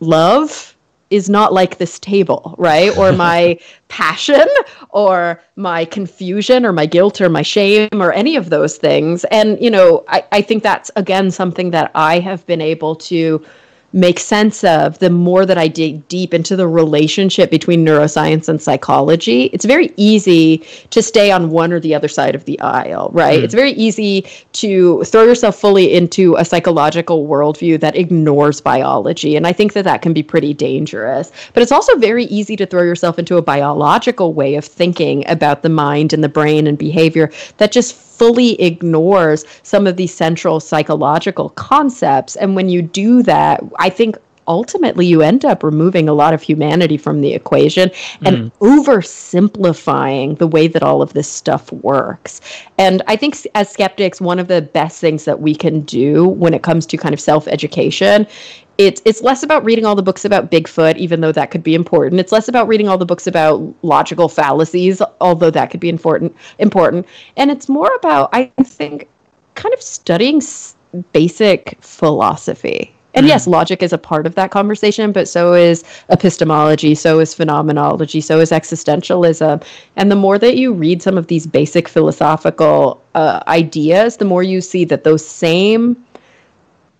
love is not like this table, right? Or my passion or my confusion or my guilt or my shame or any of those things. And, you know, I, I think that's again something that I have been able to make sense of the more that I dig deep into the relationship between neuroscience and psychology. It's very easy to stay on one or the other side of the aisle, right? Mm. It's very easy to throw yourself fully into a psychological worldview that ignores biology. And I think that that can be pretty dangerous. But it's also very easy to throw yourself into a biological way of thinking about the mind and the brain and behavior that just fully ignores some of these central psychological concepts. And when you do that, I think ultimately you end up removing a lot of humanity from the equation and mm. oversimplifying the way that all of this stuff works. And I think as skeptics, one of the best things that we can do when it comes to kind of self education it's it's less about reading all the books about Bigfoot, even though that could be important. It's less about reading all the books about logical fallacies, although that could be important. Important, and it's more about I think kind of studying s- basic philosophy. And mm. yes, logic is a part of that conversation, but so is epistemology, so is phenomenology, so is existentialism. And the more that you read some of these basic philosophical uh, ideas, the more you see that those same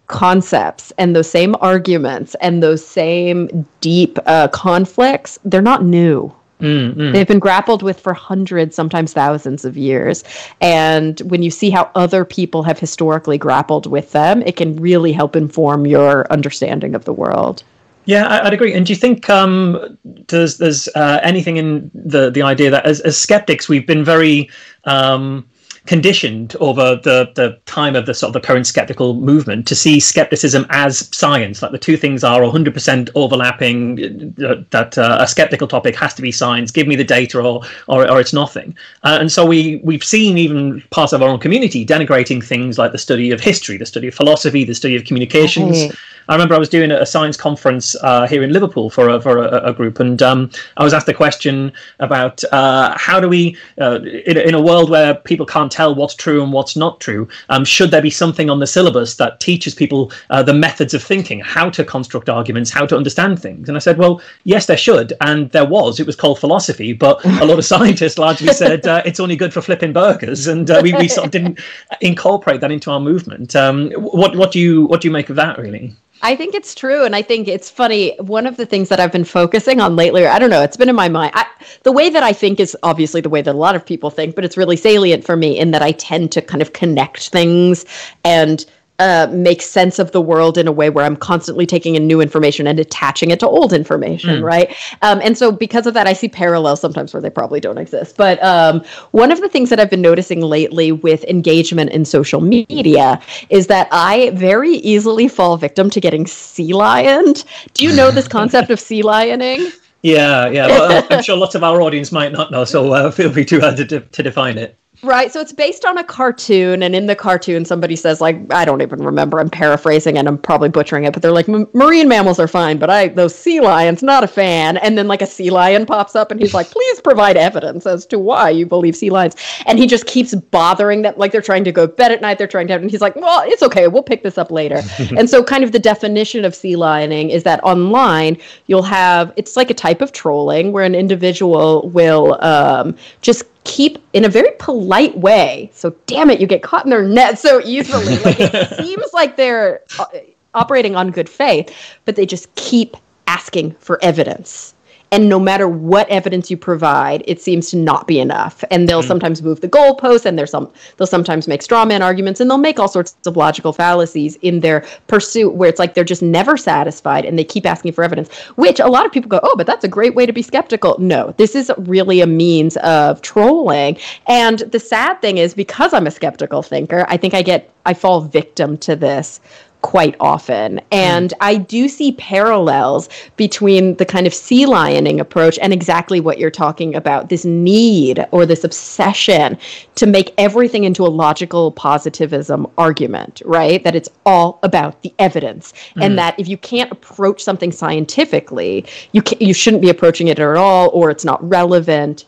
concepts and those same arguments and those same deep uh, conflicts, they're not new. Mm-hmm. They've been grappled with for hundreds, sometimes thousands of years. And when you see how other people have historically grappled with them, it can really help inform your understanding of the world. Yeah, I'd agree. And do you think um, does there's uh, anything in the the idea that as, as skeptics we've been very um, conditioned over the, the time of the sort of the current skeptical movement to see skepticism as science. Like the two things are 100% overlapping. Uh, that uh, a skeptical topic has to be science. Give me the data, or or, or it's nothing. Uh, and so we we've seen even parts of our own community denigrating things like the study of history, the study of philosophy, the study of communications. I remember I was doing a science conference uh, here in Liverpool for a, for a, a group, and um, I was asked a question about uh, how do we, uh, in, in, a world where people can't tell what's true and what's not true, um, should there be something on the syllabus that teaches people uh, the methods of thinking, how to construct arguments, how to understand things? And I said, well, yes, there should, and there was. It was called philosophy, but a lot of scientists largely said uh, it's only good for flipping burgers, and uh, we, we sort of didn't incorporate that into our movement. Um, what what do you what do you make of that, really? I think it's true. And I think it's funny. One of the things that I've been focusing on lately, or I don't know, it's been in my mind. I, the way that I think is obviously the way that a lot of people think, but it's really salient for me in that I tend to kind of connect things and uh, make sense of the world in a way where I'm constantly taking in new information and attaching it to old information, mm. right? Um, and so because of that, I see parallels sometimes where they probably don't exist. But um, one of the things that I've been noticing lately with engagement in social media is that I very easily fall victim to getting sea lioned. Do you know this concept of sea lioning? Yeah, yeah. Well, I'm sure lots of our audience might not know, so uh, feel free to, uh, to, to define it. Right. So it's based on a cartoon, and in the cartoon, somebody says, like, I don't even remember. I'm paraphrasing, and I'm probably butchering it, but they're like, marine mammals are fine, but I those sea lions, not a fan. And then like a sea lion pops up, and he's like, please provide evidence as to why you believe sea lions. And he just keeps bothering them, like they're trying to go to bed at night. They're trying to, have, and he's like, well, it's okay. We'll pick this up later. and so, kind of the definition of sea lioning is that online you'll have it's like a type of trolling where an individual will um, just keep in a very polite way. So damn it, you get caught in their net so easily. Like it seems like they're uh, operating on good faith, but they just keep asking for evidence and no matter what evidence you provide it seems to not be enough. And they'll mm. sometimes move the goalposts and some they'll sometimes make straw man arguments and they'll make all sorts of logical fallacies in their pursuit where it's like they're just never satisfied and they keep asking for evidence which a lot of people go oh but that's a great way to be skeptical. No this is really a means of trolling. And the sad thing is because i'm a skeptical thinker i think i get i fall victim to this quite often. And mm. I do see parallels between the kind of sea lioning approach and exactly what you're talking about this need or this obsession to make everything into a logical positivism argument, right? That it's all about the evidence. Mm. And that if you can't approach something scientifically, you, can, you shouldn't be approaching it at all or it's not relevant.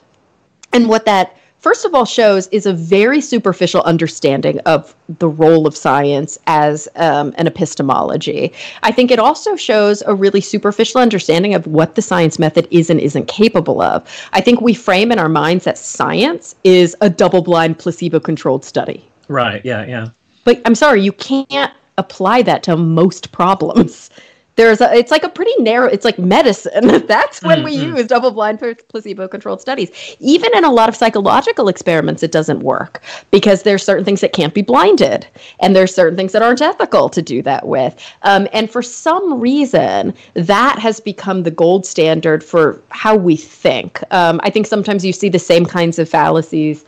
And what that first of all shows is a very superficial understanding of the role of science as um, an epistemology. I think it also shows a really superficial understanding of what the science method is and isn't capable of. I think we frame in our minds that science is a double blind, placebo controlled study. Right, yeah, yeah. But I'm sorry, you can't apply that to most problems there's a it's like a pretty narrow it's like medicine. That's when mm-hmm. we use double blind placebo controlled studies. Even in a lot of psychological experiments it doesn't work because there's certain things that can't be blinded and there's certain things that aren't ethical to do that with. Um, and for some reason that has become the gold standard for how we think. Um, i think sometimes you see the same kinds of fallacies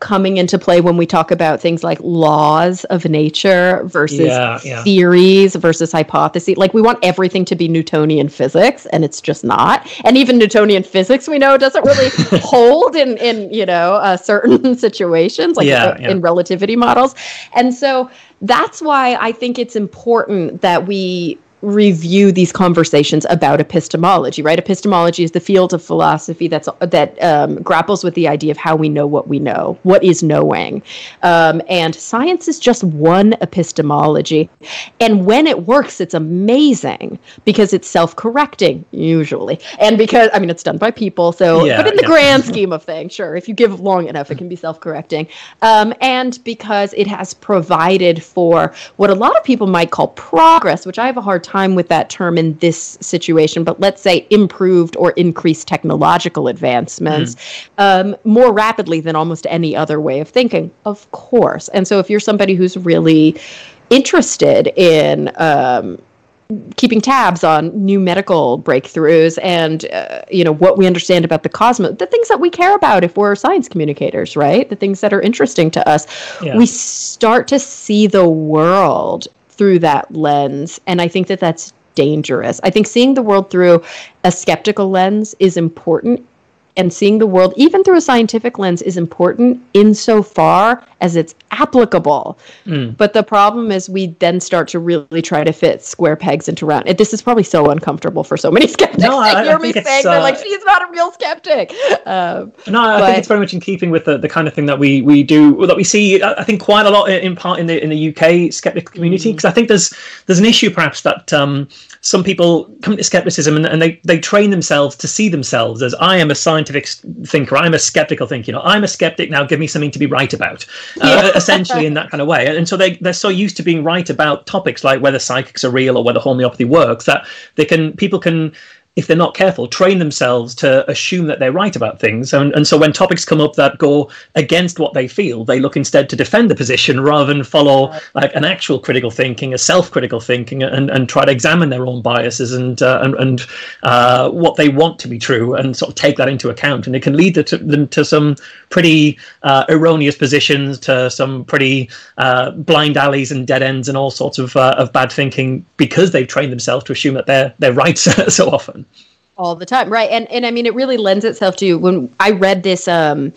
coming into play when we talk about things like laws of nature versus yeah, yeah. theories versus hypotheses. Like we want everything to be Newtonian physics, and it's just not. And even Newtonian physics, we know, doesn't really hold in in you know uh, certain situations, like yeah, in relativity models. And so that's why I think it's important that we review these conversations about epistemology right? Epistemology is the field of philosophy that's that um, grapples with the idea of how we know what we know what is knowing. Um, and science is just one epistemology. And when it works it's amazing because it's self-correcting usually. And because i mean it's done by people so yeah, but in the yeah. grand scheme of things sure if you give long enough it can be self-correcting. Um, and because it has provided for what a lot of people might call progress which i have a hard time time with that term in this situation, but let's say improved or increased technological advancements mm-hmm. um, more rapidly than almost any other way of thinking, of course. And so if you're somebody who's really interested in um, keeping tabs on new medical breakthroughs and uh, you know what we understand about the cosmos the things that we care about if we're science communicators right the things that are interesting to us yeah. we start to see the world through that lens. And I think that that's dangerous. I think seeing the world through a skeptical lens is important and seeing the world even through a scientific lens is important insofar as it's applicable. Mm. But the problem is we then start to really try to fit square pegs into round. And this is probably so uncomfortable for so many skeptics. No, I, hear I me saying uh, they're like, she's not a real skeptic. Um, no, I but, think it's very much in keeping with the, the kind of thing that we we do that we see. I think quite a lot in part in the in the UK skeptic community because mm. I think there's there's an issue perhaps that um, some people come to skepticism and, and, they, they train themselves to see themselves as I am a scientific thinker, I'm a skeptical thinker, you know, I'm a skeptic, now give me something to be right about, uh, yeah. essentially in that kind of way. And so they, they're so used to being right about topics like whether psychics are real or whether homeopathy works that they can, people can if they're not careful, train themselves to assume that they're right about things. And, and so when topics come up that go against what they feel, they look instead to defend the position rather than follow like an actual critical thinking, a self-critical thinking, and, and try to examine their own biases and uh, and, and uh, what they want to be true and sort of take that into account. And it can lead to, them to some pretty uh, erroneous positions, to some pretty uh, blind alleys and dead ends and all sorts of, uh, of bad thinking because they've trained themselves to assume that they're, they're right so often all the time. Right. And and i mean it really lends itself to when i read this um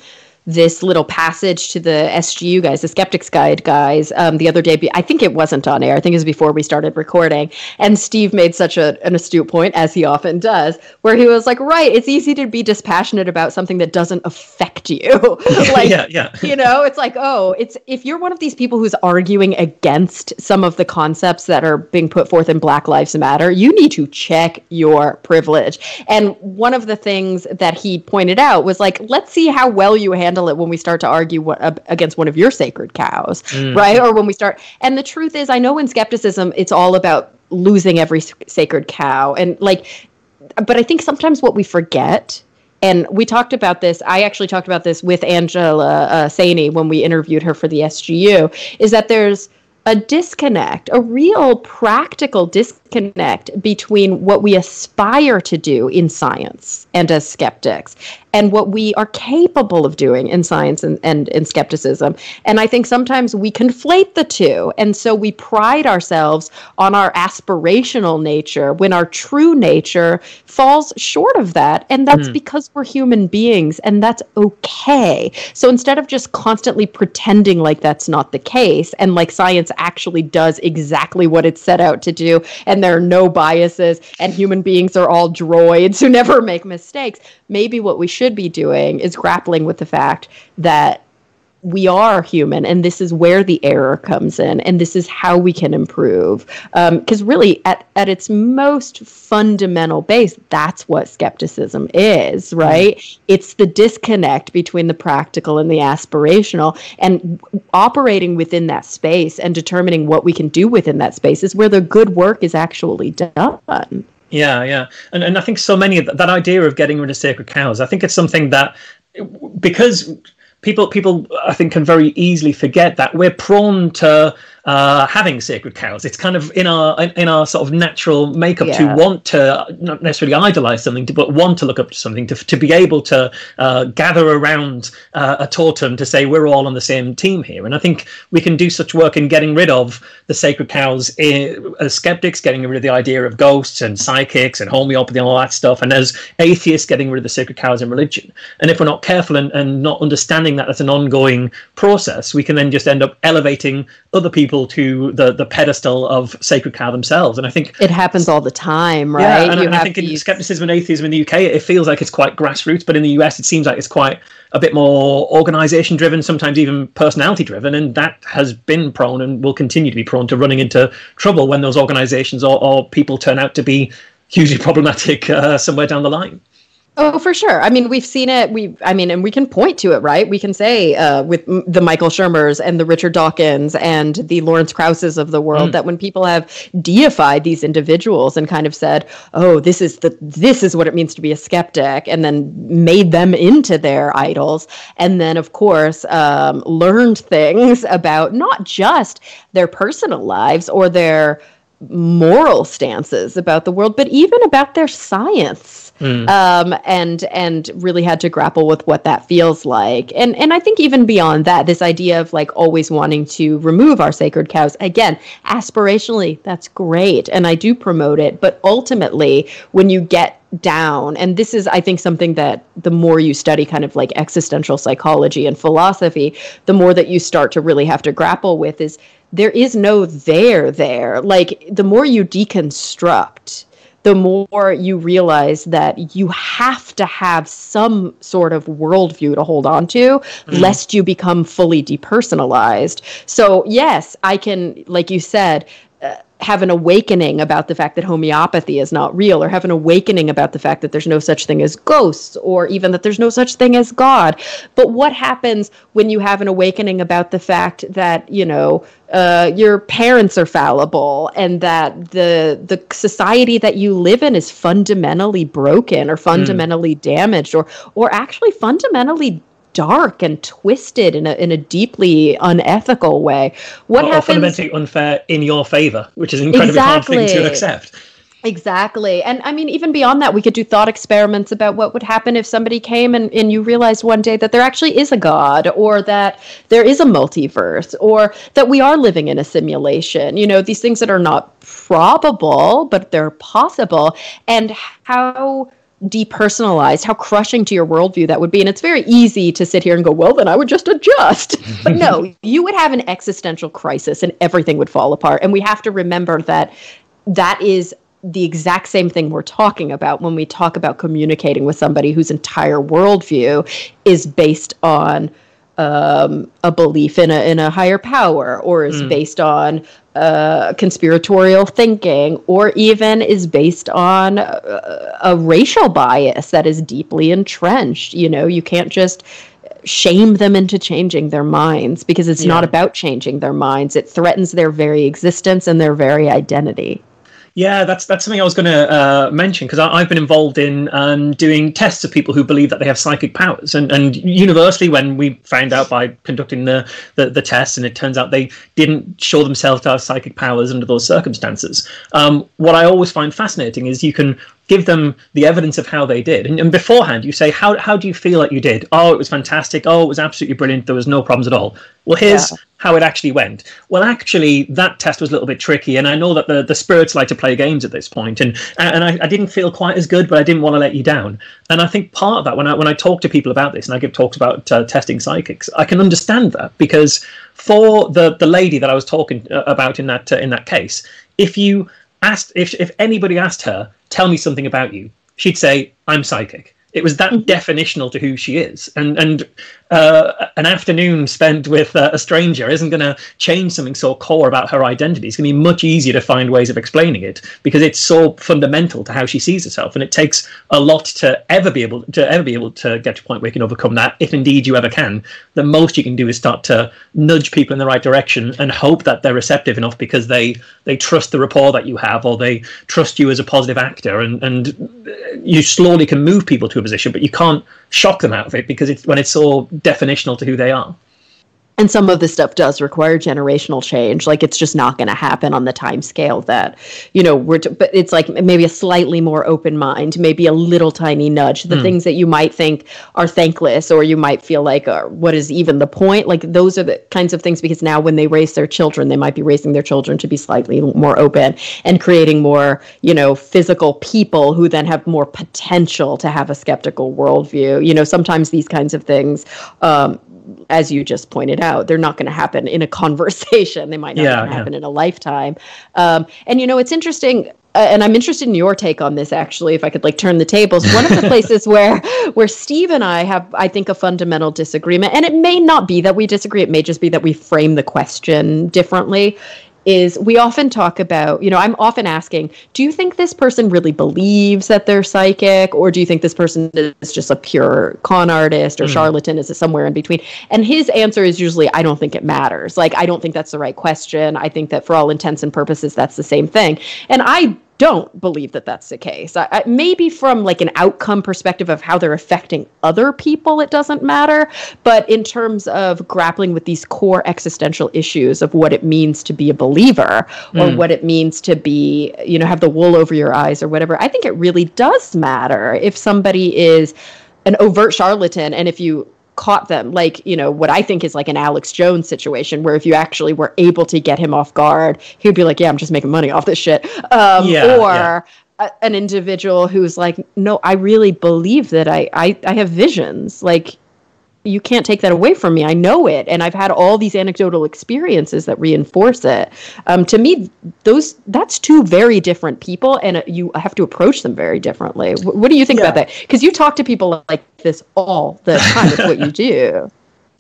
this little passage to the SGU guys, the Skeptics Guide guys, um, the other day. I think it wasn't on air. I think it was before we started recording. And Steve made such a, an astute point, as he often does, where he was like, right, it's easy to be dispassionate about something that doesn't affect you. like, yeah, yeah. you know, it's like, oh, it's if you're one of these people who's arguing against some of the concepts that are being put forth in Black Lives Matter, you need to check your privilege. And one of the things that he pointed out was like, let's see how well you handle handle it when we start to argue what, uh, against one of your sacred cows, mm. right? Or when we start. And the truth is, I know in skepticism, it's all about losing every sacred cow. And like, but I think sometimes what we forget and we talked about this. I actually talked about this with Angela uh, Saini when we interviewed her for the SGU. Is that there's a disconnect, a real practical disconnect between what we aspire to do in science and as skeptics and what we are capable of doing in science and, and in skepticism. And I think sometimes we conflate the two. And so we pride ourselves on our aspirational nature when our true nature falls short of that. And that's mm. because we're human beings and that's okay. So instead of just constantly pretending like that's not the case and like science actually does exactly what it's set out to do and there are no biases and human beings are all droids who never make mistakes, maybe what we should be doing is grappling with the fact that we are human and this is where the error comes in and this is how we can improve because um, really at, at its most fundamental base that's what skepticism is mm-hmm. right mm. it's the disconnect between the practical and the aspirational and operating within that space and determining what we can do within that space is where the good work is actually done yeah, yeah, and and I think so many that, that idea of getting rid of sacred cows. I think it's something that because people people I think can very easily forget that. We're prone to uh, having sacred cows. It's kind of in our in our sort of natural makeup yeah. to want to not necessarily idolize something, but want to look up to something, to, to be able to uh, gather around uh, a totem to say we're all on the same team here. And I think we can do such work in getting rid of the sacred cows in, as skeptics, getting rid of the idea of ghosts and psychics and homeopathy and all that stuff, and as atheists, getting rid of the sacred cows in religion. And if we're not careful and, and not understanding that as an ongoing process, we can then just end up elevating other people people to the the pedestal of sacred cow themselves. And I think it happens all the time, right? Yeah, and, and I think in skepticism and atheism in the UK, it feels like it's quite grassroots, but in the US, it seems like it's quite a bit more organization driven, sometimes even personality driven, and that has been prone and will continue to be prone to running into trouble when those organizations or, or people turn out to be hugely problematic uh, somewhere down the line. Oh, for sure. I mean, we've seen it. We, I mean, and we can point to it, right? We can say uh, with m- the Michael Shermers and the Richard Dawkins and the Lawrence Krausses of the world mm. that when people have deified these individuals and kind of said, "Oh, this is the this is what it means to be a skeptic," and then made them into their idols, and then of course um, learned things about not just their personal lives or their moral stances about the world, but even about their science mm. um, and and really had to grapple with what that feels like. And and I think even beyond that, this idea of like always wanting to remove our sacred cows again, aspirationally, that's great, and I do promote it. But ultimately, when you get down and this is i think something that the more you study kind of like existential psychology and philosophy the more that you start to really have to grapple with is there is no there there like the more you deconstruct the more you realize that you have to have some sort of worldview to hold on to, mm-hmm. lest you become fully depersonalized. So, yes, I can, like you said, have an awakening about the fact that homeopathy is not real or have an awakening about the fact that there's no such thing as ghosts or even that there's no such thing as god but what happens when you have an awakening about the fact that you know uh, your parents are fallible and that the the society that you live in is fundamentally broken or fundamentally mm. damaged or or actually fundamentally dark and twisted in a in a deeply unethical way. What or, happens? Or fundamentally unfair in your favor, which is an incredibly exactly. hard thing to accept. Exactly. And I mean, even beyond that, we could do thought experiments about what would happen if somebody came and, and you realized one day that there actually is a God or that there is a multiverse or that we are living in a simulation. You know, these things that are not probable, but they're possible. And how depersonalized, how crushing to your worldview that would be. And it's very easy to sit here and go, well, then I would just adjust. but no, you would have an existential crisis and everything would fall apart. And we have to remember that that is the exact same thing we're talking about when we talk about communicating with somebody whose entire worldview is based on um, a belief in a in a higher power, or is mm. based on uh, conspiratorial thinking, or even is based on a, a racial bias that is deeply entrenched. You know, you can't just shame them into changing their minds because it's yeah. not about changing their minds. It threatens their very existence and their very identity. Yeah, that's that's something I was going to uh, mention because I've been involved in um, doing tests of people who believe that they have psychic powers, and and universally, when we found out by conducting the, the, the tests, and it turns out they didn't show themselves to have psychic powers under those circumstances. Um, what I always find fascinating is you can give them the evidence of how they did. And, and, beforehand, you say, how, how do you feel like you did? Oh, it was fantastic. Oh, it was absolutely brilliant. There was no problems at all. Well, here's yeah. how it actually went. Well, actually, that test was a little bit tricky. And I know that the, the spirits like to play games at this point, And, and I, I didn't feel quite as good, but I didn't want to let you down. And I think part of that, when I, when I talk to people about this and I give talks about uh, testing psychics, I can understand that because for the, the lady that I was talking uh, about in that, uh, in that case, if you asked, if, if anybody asked her, tell me something about you, she'd say, I'm psychic. It was that mm-hmm. definitional to who she is, and and uh, an afternoon spent with uh, a stranger isn't going to change something so core about her identity. It's going to be much easier to find ways of explaining it because it's so fundamental to how she sees herself, and it takes a lot to ever be able to ever be able to get to a point where you can overcome that, if indeed you ever can. The most you can do is start to nudge people in the right direction and hope that they're receptive enough because they they trust the rapport that you have or they trust you as a positive actor, and and you slowly can move people to a position, but you can't shock them out of it because it's when it's so definitional to who they are and some of this stuff does require generational change. Like it's just not going to happen on the time scale that you know we're but it's like maybe a slightly more open mind maybe a little tiny nudge. The mm. things that you might think are thankless or you might feel like uh, what is even the point? Like those are the kinds of things because now when they raise their children they might be raising their children to be slightly more open and creating more you know physical people who then have more potential to have a skeptical worldview. You know sometimes these kinds of things um, as you just pointed out, they're not going to happen in a conversation. They might not yeah, happen yeah. in a lifetime. Um, and you know, it's interesting. Uh, and I'm interested in your take on this. Actually, if I could like turn the tables, one of the places where where Steve and I have, I think, a fundamental disagreement, and it may not be that we disagree. It may just be that we frame the question differently is we often talk about, you know, I'm often asking, do you think this person really believes that they're psychic? Or do you think this person is just a pure con artist or mm. charlatan? Is it somewhere in between? And his answer is usually, I don't think it matters. Like, I don't think that's the right question. I think that for all intents and purposes, that's the same thing. And I don't believe that that's the case. I, I, maybe from like an outcome perspective of how they're affecting other people, it doesn't matter. But in terms of grappling with these core existential issues of what it means to be a believer or mm. what it means to be, you know, have the wool over your eyes or whatever, I think it really does matter if somebody is an overt charlatan and if you caught them. Like you know what i think is like an alex jones situation where if you actually were able to get him off guard he'd be like yeah i'm just making money off this shit. Um, yeah, or yeah. A, an individual who's like no i really believe that I, I i have visions. Like you can't take that away from me. I know it, and I've had all these anecdotal experiences that reinforce it. Um, to me, those that's two very different people, and uh, you have to approach them very differently. W- what do you think yeah. about that? Because you talk to people like this all the time. It's what you do.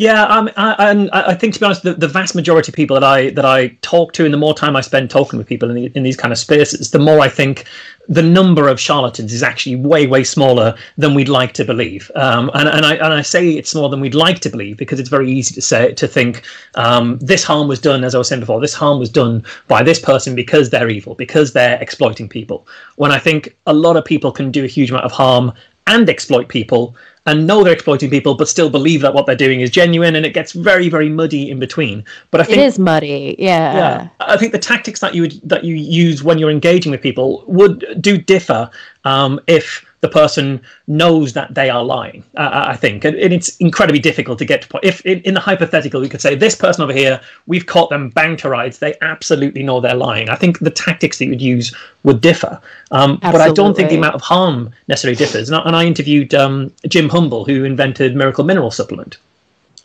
Yeah, um, I, and I think to be honest, the, the vast majority of people that I that I talk to, and the more time I spend talking with people in, the, in these kind of spaces, the more I think the number of charlatans is actually way way smaller than we'd like to believe. Um, and and I and I say it's smaller than we'd like to believe because it's very easy to say to think um, this harm was done, as I was saying before, this harm was done by this person because they're evil, because they're exploiting people. When I think a lot of people can do a huge amount of harm and exploit people and know they're exploiting people, but still believe that what they're doing is genuine, and it gets very, very muddy in between. But I think it is muddy. Yeah. Yeah. I think the tactics that you would that you use when you're engaging with people would do differ um, if the person knows that they are lying. Uh, I think, and, and, it's incredibly difficult to get to point. If in, in, the hypothetical, we could say this person over here, we've caught them rights. They absolutely know they're lying. I think the tactics that you would use would differ, um, but I don't think the amount of harm necessarily differs. And I, and I interviewed um, Jim Humble, who invented Miracle Mineral Supplement,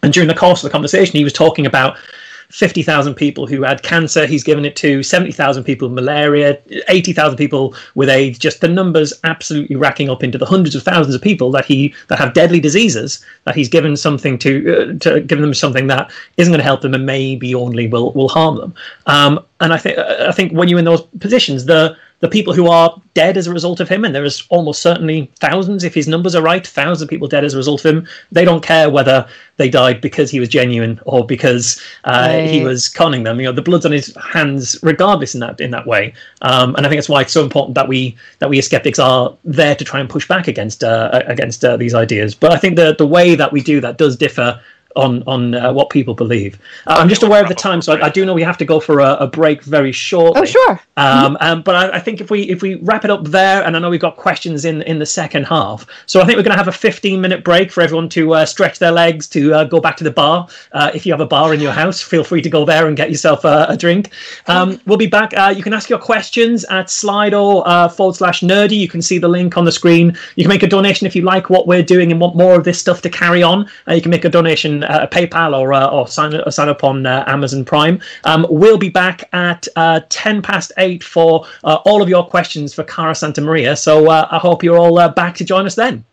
and during the course of the conversation, he was talking about 50,000 people who had cancer. He's given it to 70,000 people with malaria, 80,000 people with AIDS. Just the numbers absolutely racking up into the hundreds of thousands of people that he that have deadly diseases that he's given something to uh, to give them something that isn't going to help them and maybe only will will harm them. Um, and I think I think when you're in those positions, the the people who are dead as a result of him, and there is almost certainly thousands, if his numbers are right, thousands of people dead as a result of him. They don't care whether they died because he was genuine or because uh, right. he was conning them. You know, the blood's on his hands, regardless in that in that way. Um, and I think that's why it's so important that we that we as skeptics are there to try and push back against uh, against uh, these ideas. But I think the the way that we do that does differ on on uh, what people believe. Uh, I'm just aware of the time, so I, I, do know we have to go for a, a break very shortly. Oh, sure. Um, um, but I, I, think if we if we wrap it up there, and I know we've got questions in in the second half, so I think we're going to have a 15 minute break for everyone to uh, stretch their legs, to uh, go back to the bar. Uh, if you have a bar in your house, feel free to go there and get yourself a, a drink. Um, we'll be back. Uh, you can ask your questions at Slido forward slash nerdy. You can see the link on the screen. You can make a donation if you like what we're doing and want more of this stuff to carry on. you can make a donation uh, PayPal or uh, or sign or sign up on uh, Amazon Prime. Um, we'll be back at uh, ten past eight for uh, all of your questions for Cara Santa Maria. So uh, I hope you're all back to join us then.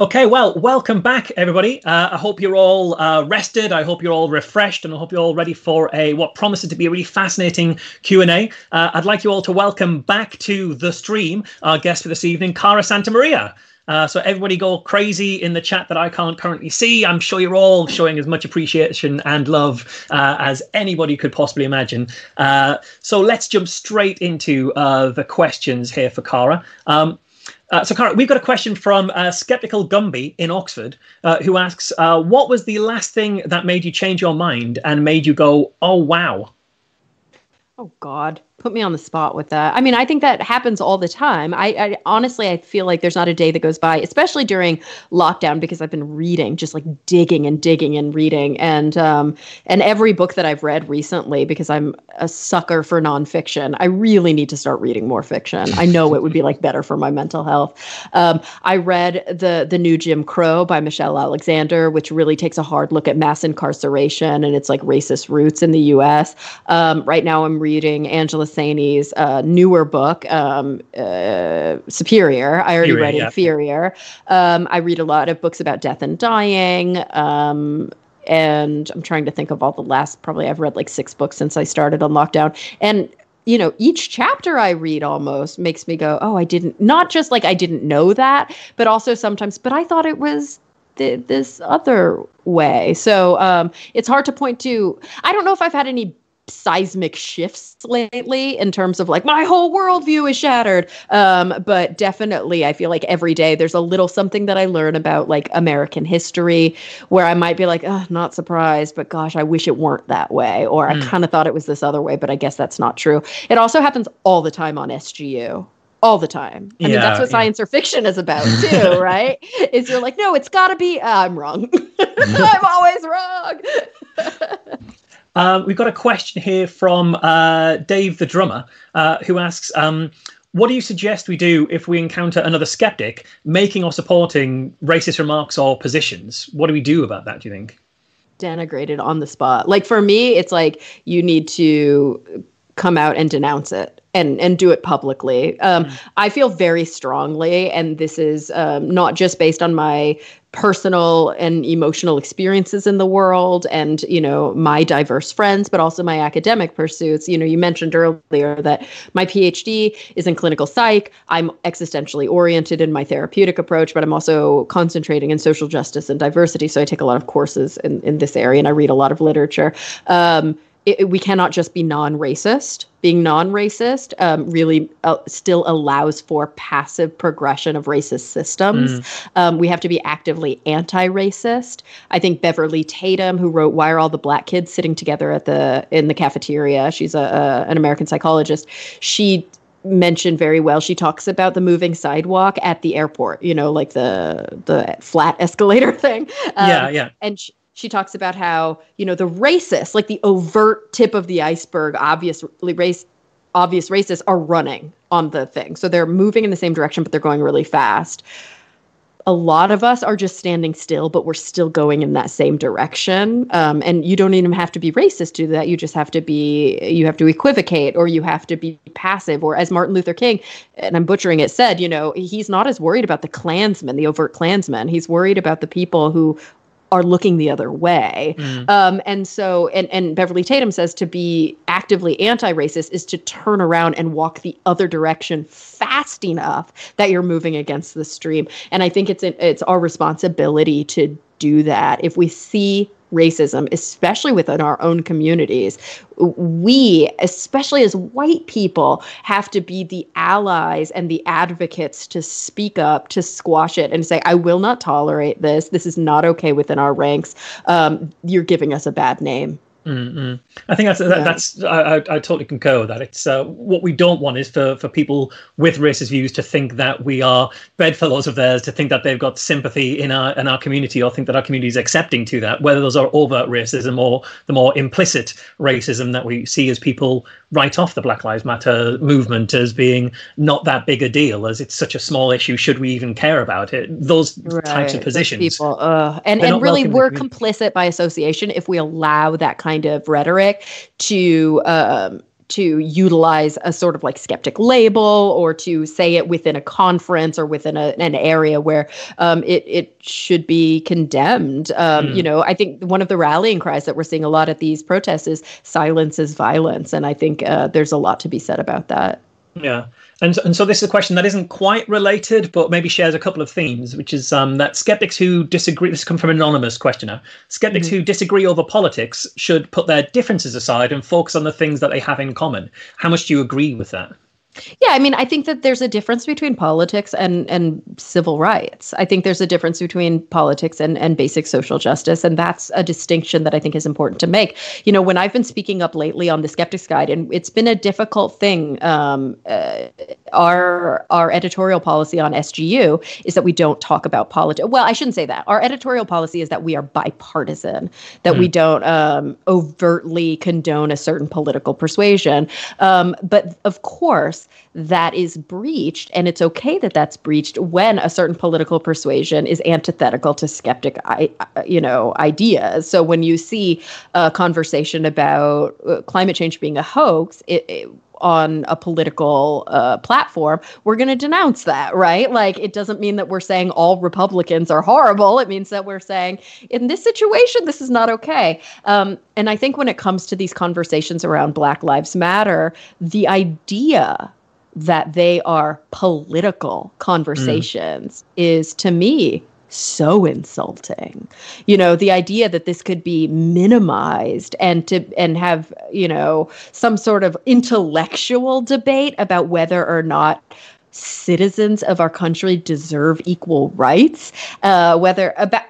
Okay, well, welcome back, everybody. Uh, I hope you're all uh, rested. I hope you're all refreshed, and I hope you're all ready for a what promises to be a really fascinating Q and A. Uh, I'd like you all to welcome back to the stream our guest for this evening, Cara Santa Maria. Uh, so everybody go crazy in the chat that I can't currently see. I'm sure you're all showing as much appreciation and love uh, as anybody could possibly imagine. Uh, so let's jump straight into uh, the questions here for Cara. Um, uh, so, Cara, we've got a question from uh, Skeptical Gumby in Oxford, uh, who asks, uh, "What was the last thing that made you change your mind and made you go, oh wow?" Oh God put me on the spot with that. I mean, I think that happens all the time. I, I, honestly, I feel like there's not a day that goes by, especially during lockdown, because I've been reading, just like digging and digging and reading, and um, and every book that I've read recently, because I'm a sucker for nonfiction. I really need to start reading more fiction. I know it would be like better for my mental health. Um, I read the the new Jim Crow by Michelle Alexander, which really takes a hard look at mass incarceration and its like racist roots in the U.S. Um, right now, I'm reading Angela Saini's uh, newer book, um, uh, Superior. I already read yeah. Inferior. Um, I read a lot of books about death and dying. Um, and I'm trying to think of all the last, probably I've read like six books since I started on lockdown. And you know, each chapter I read almost makes me go, oh, I didn't, not just like I didn't know that, but also sometimes, but I thought it was th- this other way. So um, it's hard to point to. I don't know if I've had any seismic shifts lately in terms of like my whole worldview is shattered. Um, but definitely, I feel like every day there's a little something that I learn about like American history where I might be like, oh, not surprised, but gosh, I wish it weren't that way. Or mm. I hmm. kind of thought it was this other way, but I guess that's not true. It also happens all the time on SGU all the time. I yeah, mean, that's what yeah. science or fiction is about too, right? is you're like, no, it's got to be. Uh, I'm wrong. I'm always wrong. Um, we've got a question here from uh, Dave the drummer, uh, who asks, um, "What do you suggest we do if we encounter another skeptic making or supporting racist remarks or positions? What do we do about that? Do you think?" Denigrated on the spot. Like for me, it's like you need to come out and denounce it and and do it publicly. Um, mm. I feel very strongly, and this is um, not just based on my personal and emotional experiences in the world and you know my diverse friends but also my academic pursuits. You know you mentioned earlier that my phd is in clinical psych. I'm existentially oriented in my therapeutic approach but i'm also concentrating in social justice and diversity. So i take a lot of courses in, in this area and i read a lot of literature. Um, it, we cannot just be non-racist. Being non-racist um, really uh, still allows for passive progression of racist systems. Mm. Um, we have to be actively anti-racist. I think Beverly Tatum, who wrote "Why Are All the Black Kids Sitting Together at the in the Cafeteria," she's a, a an American psychologist. She mentioned very well. She talks about the moving sidewalk at the airport. You know, like the the flat escalator thing. Um, yeah, yeah. And she, she talks about how you know the racist, like the overt tip of the iceberg, obviously race, obvious racists are running on the thing. So they're moving in the same direction, but they're going really fast. A lot of us are just standing still, but we're still going in that same direction. Um, and you don't even have to be racist to do that. You just have to be, you have to equivocate or you have to be passive. Or as Martin Luther King, and I'm butchering it, said, you know, he's not as worried about the Klansmen, the overt Klansmen. He's worried about the people who are looking the other way. Mm. Um, and so, and, and Beverly Tatum says to be actively anti racist is to turn around and walk the other direction fast enough that you're moving against the stream. And I think it's, it's our responsibility to do that. If we see racism, especially within our own communities. We, especially as white people, have to be the allies and the advocates to speak up, to squash it, and say, I will not tolerate this. This is not okay within our ranks. Um, you're giving us a bad name. Mm-hmm. I think that's yeah. that's I, I, I, totally concur with that. It's uh, what we don't want is for for people with racist views to think that we are bedfellows of theirs, to think that they've got sympathy in our in our community, or think that our community is accepting to that. Whether those are overt racism or the more implicit racism that we see as people write off the Black Lives Matter movement as being not that big a deal, as it's such a small issue. Should we even care about it? Those right. types of positions, people, uh, and and really we're complicit by association if we allow that kind kind of rhetoric to um, to utilize a sort of like skeptic label or to say it within a conference or within a, an area where um, it, it should be condemned. Um, mm. You know, I think one of the rallying cries that we're seeing a lot at these protests is silence is violence. And I think uh, there's a lot to be said about that. Yeah. And, and so this is a question that isn't quite related, but maybe shares a couple of themes, which is um, that skeptics who disagree, this comes from an anonymous questioner, skeptics mm-hmm. who disagree over politics should put their differences aside and focus on the things that they have in common. How much do you agree with that? Yeah, I mean, I think that there's a difference between politics and and civil rights. I think there's a difference between politics and and basic social justice, and that's a distinction that I think is important to make. You know, when I've been speaking up lately on the Skeptics Guide, and it's been a difficult thing. Um, uh, our our editorial policy on SGU is that we don't talk about politics. Well, I shouldn't say that. Our editorial policy is that we are bipartisan, that mm. we don't um, overtly condone a certain political persuasion. Um, but of course that is breached and it's okay that that's breached when a certain political persuasion is antithetical to skeptic you know ideas. So when you see a conversation about uh, climate change being a hoax it, it on a political uh, platform, we're going to denounce that, right? Like, it doesn't mean that we're saying all Republicans are horrible. It means that we're saying, in this situation, this is not okay. Um, and I think when it comes to these conversations around Black Lives Matter, the idea that they are political conversations mm. is to me so insulting. You know, the idea that this could be minimized and to and have, you know, some sort of intellectual debate about whether or not citizens of our country deserve equal rights, uh, whether about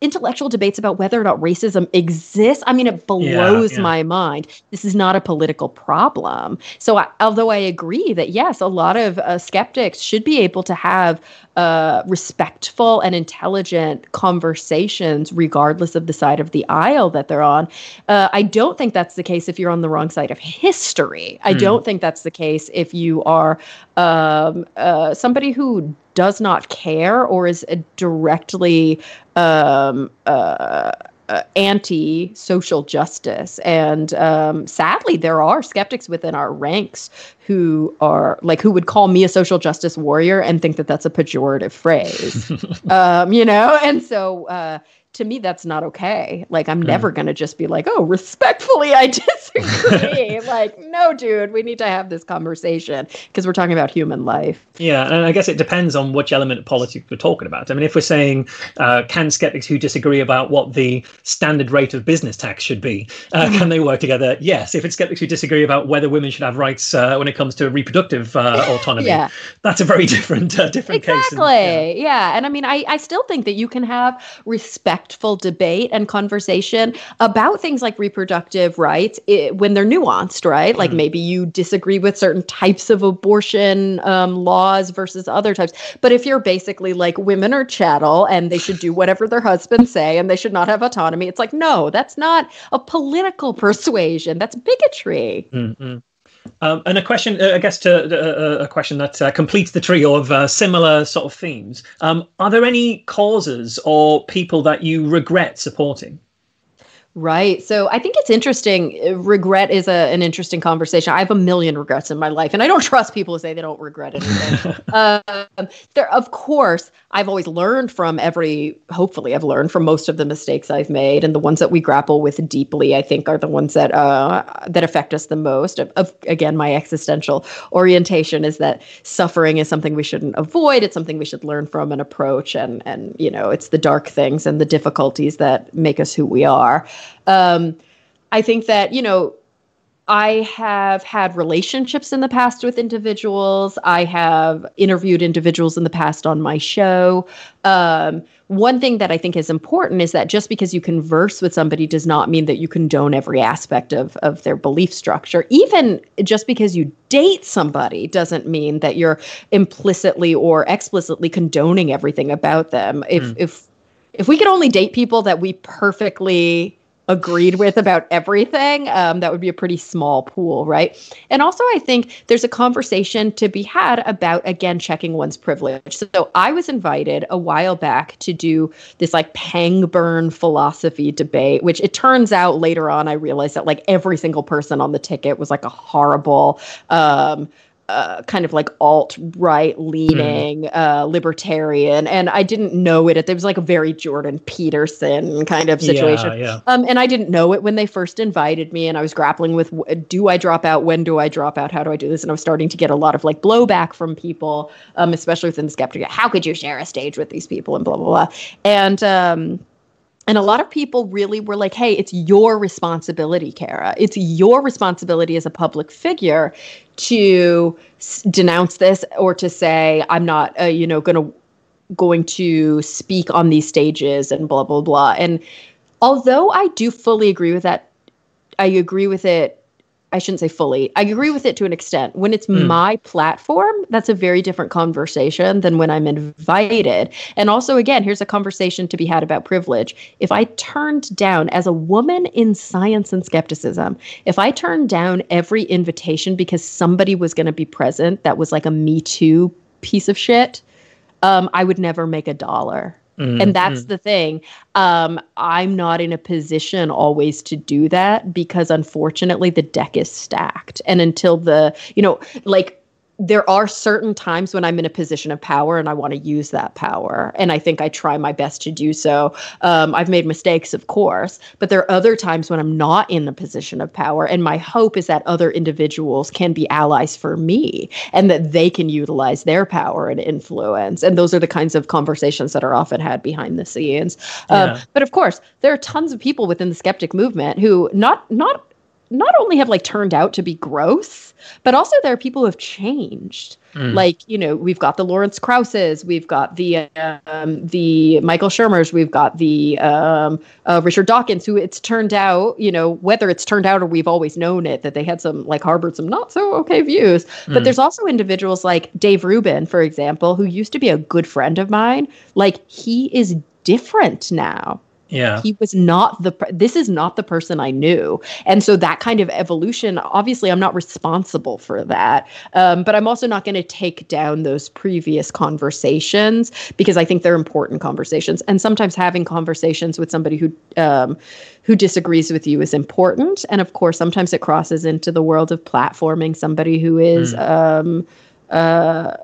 intellectual debates about whether or not racism exists. I mean, it blows yeah, yeah. my mind. This is not a political problem. So, I, although I agree that yes, a lot of uh, skeptics should be able to have uh, respectful and intelligent conversations, regardless of the side of the aisle that they're on. Uh, I don't think that's the case if you're on the wrong side of history. I mm. don't think that's the case if you are um, uh, somebody who does not care or is directly um, uh, uh, anti social justice. And um, sadly, there are skeptics within our ranks who are like, who would call me a social justice warrior and think that that's a pejorative phrase, um, you know? And so, uh, to me that's not okay like i'm never going to just be like oh respectfully i disagree like no dude we need to have this conversation because we're talking about human life yeah and i guess it depends on which element of politics we're talking about i mean if we're saying uh, can skeptics who disagree about what the standard rate of business tax should be uh, mm. can they work together yes if it's skeptics who disagree about whether women should have rights uh, when it comes to reproductive uh, autonomy yeah. that's a very different uh, different exactly. case and, yeah. yeah and i mean I, I still think that you can have respectful debate and conversation about things like reproductive rights it, when they're nuanced, right? Like mm. maybe you disagree with certain types of abortion um, laws versus other types. But if you're basically like women are chattel and they should do whatever their husbands say and they should not have autonomy, it's like, no, that's not a political persuasion. That's bigotry. Mm-hmm. Um, and a question, uh, I guess, to uh, uh, a question that uh, completes the trio of uh, similar sort of themes. Um, are there any causes or people that you regret supporting? Right. So I think it's interesting. Regret is a, an interesting conversation. I have a million regrets in my life, and I don't trust people who say they don't regret anything. um, there, of course, I've always learned from every, hopefully, I've learned from most of the mistakes I've made, and the ones that we grapple with deeply, I think, are the ones that uh, that affect us the most. Of, of, again, my existential orientation is that suffering is something we shouldn't avoid. It's something we should learn from and approach, and and you know, it's the dark things and the difficulties that make us who we are. Um, I think that, you know, I have had relationships in the past with individuals. I have interviewed individuals in the past on my show. Um, one thing that I think is important is that just because you converse with somebody does not mean that you condone every aspect of, of their belief structure. Even just because you date somebody doesn't mean that you're implicitly or explicitly condoning everything about them. If mm. if if we could only date people that we perfectly agreed with about everything, um, that would be a pretty small pool, right? And also, I think there's a conversation to be had about, again, checking one's privilege. So I was invited a while back to do this like Pangburn philosophy debate, which it turns out later on, I realized that like every single person on the ticket was like a horrible, um, uh, kind of like alt right leaning mm. uh, libertarian, and I didn't know it. It was like a very Jordan Peterson kind of situation. Yeah, yeah. Um, and I didn't know it when they first invited me, and I was grappling with do I drop out? When do I drop out? How do I do this? And I was starting to get a lot of like blowback from people, um, especially within the skeptic. How could you share a stage with these people and blah blah blah? And um, and a lot of people really were like, hey, it's your responsibility, Cara. It's your responsibility as a public figure to s- denounce this or to say, I'm not, uh, you know, going to going to speak on these stages and blah blah blah and although i do fully agree with that i agree with it I shouldn't say fully. I agree with it to an extent. When it's mm. my platform, that's a very different conversation than when I'm invited. And also, again, here's a conversation to be had about privilege. If I turned down, as a woman in science and skepticism, if I turned down every invitation because somebody was going to be present that was like a Me Too piece of shit, um, I would never make a dollar. Mm-hmm. And that's mm-hmm. the thing. Um, I'm not in a position always to do that because unfortunately the deck is stacked. And until the, you know, like there are certain times when I'm in a position of power and I want to use that power. And I think I try my best to do so. Um, I've made mistakes, of course, but there are other times when I'm not in a position of power. And my hope is that other individuals can be allies for me and that they can utilize their power and influence. And those are the kinds of conversations that are often had behind the scenes. Um, yeah. but of course, there are tons of people within the skeptic movement who not, not, not only have like turned out to be gross, but also there are people who have changed. Mm. Like you know, we've got the Lawrence Krauses, we've got the um, the Michael Shermers, we've got the um, uh, Richard Dawkins, who it's turned out, you know, whether it's turned out or we've always known it that they had some like harbored some not so okay views. Mm. But there's also individuals like Dave Rubin, for example, who used to be a good friend of mine. Like he is different now yeah. He was not the this is not the person i knew. And so that kind of evolution obviously i'm not responsible for that. Um, but i'm also not going to take down those previous conversations because i think they're important conversations. And sometimes having conversations with somebody who um, who disagrees with you is important. And of course sometimes it crosses into the world of platforming somebody who is mm. um, uh,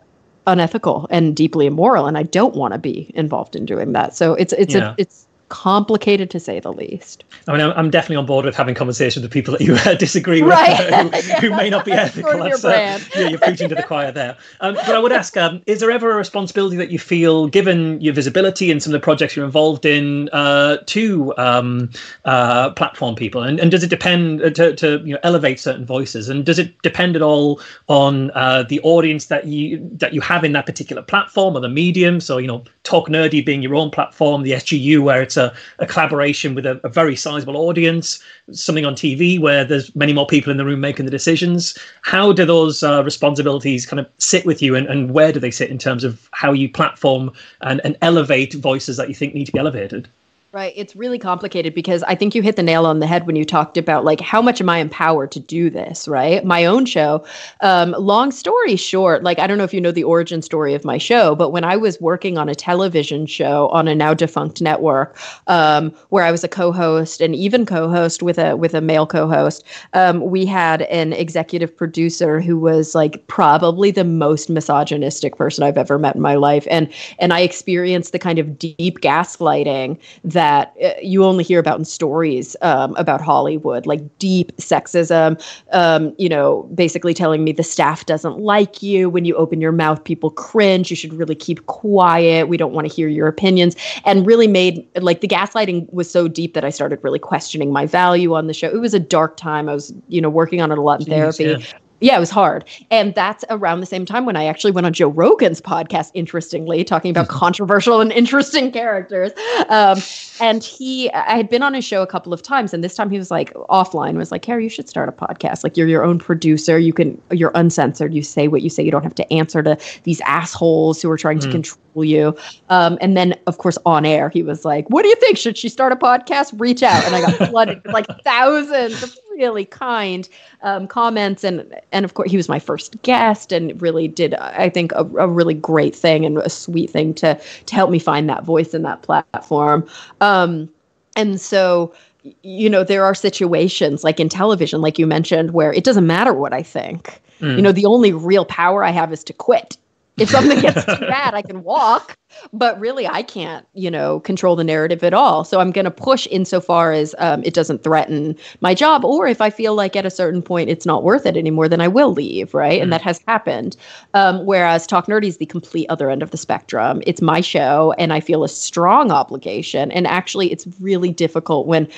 unethical and deeply immoral. And i don't want to be involved in doing that. So it's it's yeah. a it's complicated to say the least. I mean, I'm definitely on board with having conversations with people that you uh, disagree with, right. uh, who, who, may not be ethical. That's, uh, yeah, you're preaching to the choir there. Um, but I would ask, um, is there ever a responsibility that you feel, given your visibility and some of the projects you're involved in, uh, to um, uh, platform people? And, and does it depend uh, to, to you know, elevate certain voices? And does it depend at all on the audience that you that you have in that particular platform or the medium? So, you know, Talk Nerdy being your own platform, the SGU where it's a, a collaboration with a, a, very sizable audience, something on TV where there's many more people in the room making the decisions. How do those uh, responsibilities kind of sit with you, and, and where do they sit in terms of how you platform and, and elevate voices that you think need to be elevated? Right. It's really complicated because I think you hit the nail on the head when you talked about like how much am I empowered to do this, right? My own show. Um, long story short, like I don't know if you know the origin story of my show, but when I was working on a television show on a now defunct network, um, where I was a co-host and even co-host with a with a male co-host, um, we had an executive producer who was like probably the most misogynistic person I've ever met in my life, and and I experienced the kind of deep gaslighting that uh, you only hear about in stories um, about Hollywood, like deep sexism. Um, you know, basically telling me the staff doesn't like you. When you open your mouth, people cringe. You should really keep quiet. We don't want to hear your opinions. And really made like the gaslighting was so deep that I started really questioning my value on the show. It was a dark time. I was, you know, working on it a lot in Jeez, therapy. Yeah yeah, it was hard. And that's around the same time when I actually went on Joe Rogan's podcast, interestingly, talking about controversial and interesting characters. Um, and he, I had been on his show a couple of times, and this time he was like offline, was like, Cara, you should start a podcast. Like, you're your own producer. You can, you're uncensored. You say what you say. You don't have to answer to these assholes who are trying mm. to control you. Um, and then, of course, on air, he was like, What do you think? Should she start a podcast? Reach out. And I got flooded with like thousands of really kind um, comments and and of course he was my first guest and really did I think a, a, really great thing and a sweet thing to to help me find that voice in that platform. Um, and so you know there are situations like in television like you mentioned where it doesn't matter what I think. Mm. You know the only real power I have is to quit if something gets too bad, I can walk, but really I can't, you know, control the narrative at all. So I'm going to push insofar as um, it doesn't threaten my job. Or if I feel like at a certain point it's not worth it anymore, then I will leave, right? Mm. And that has happened. Um, whereas Talk Nerdy is the complete other end of the spectrum. It's my show, and I feel a strong obligation. And actually, it's really difficult when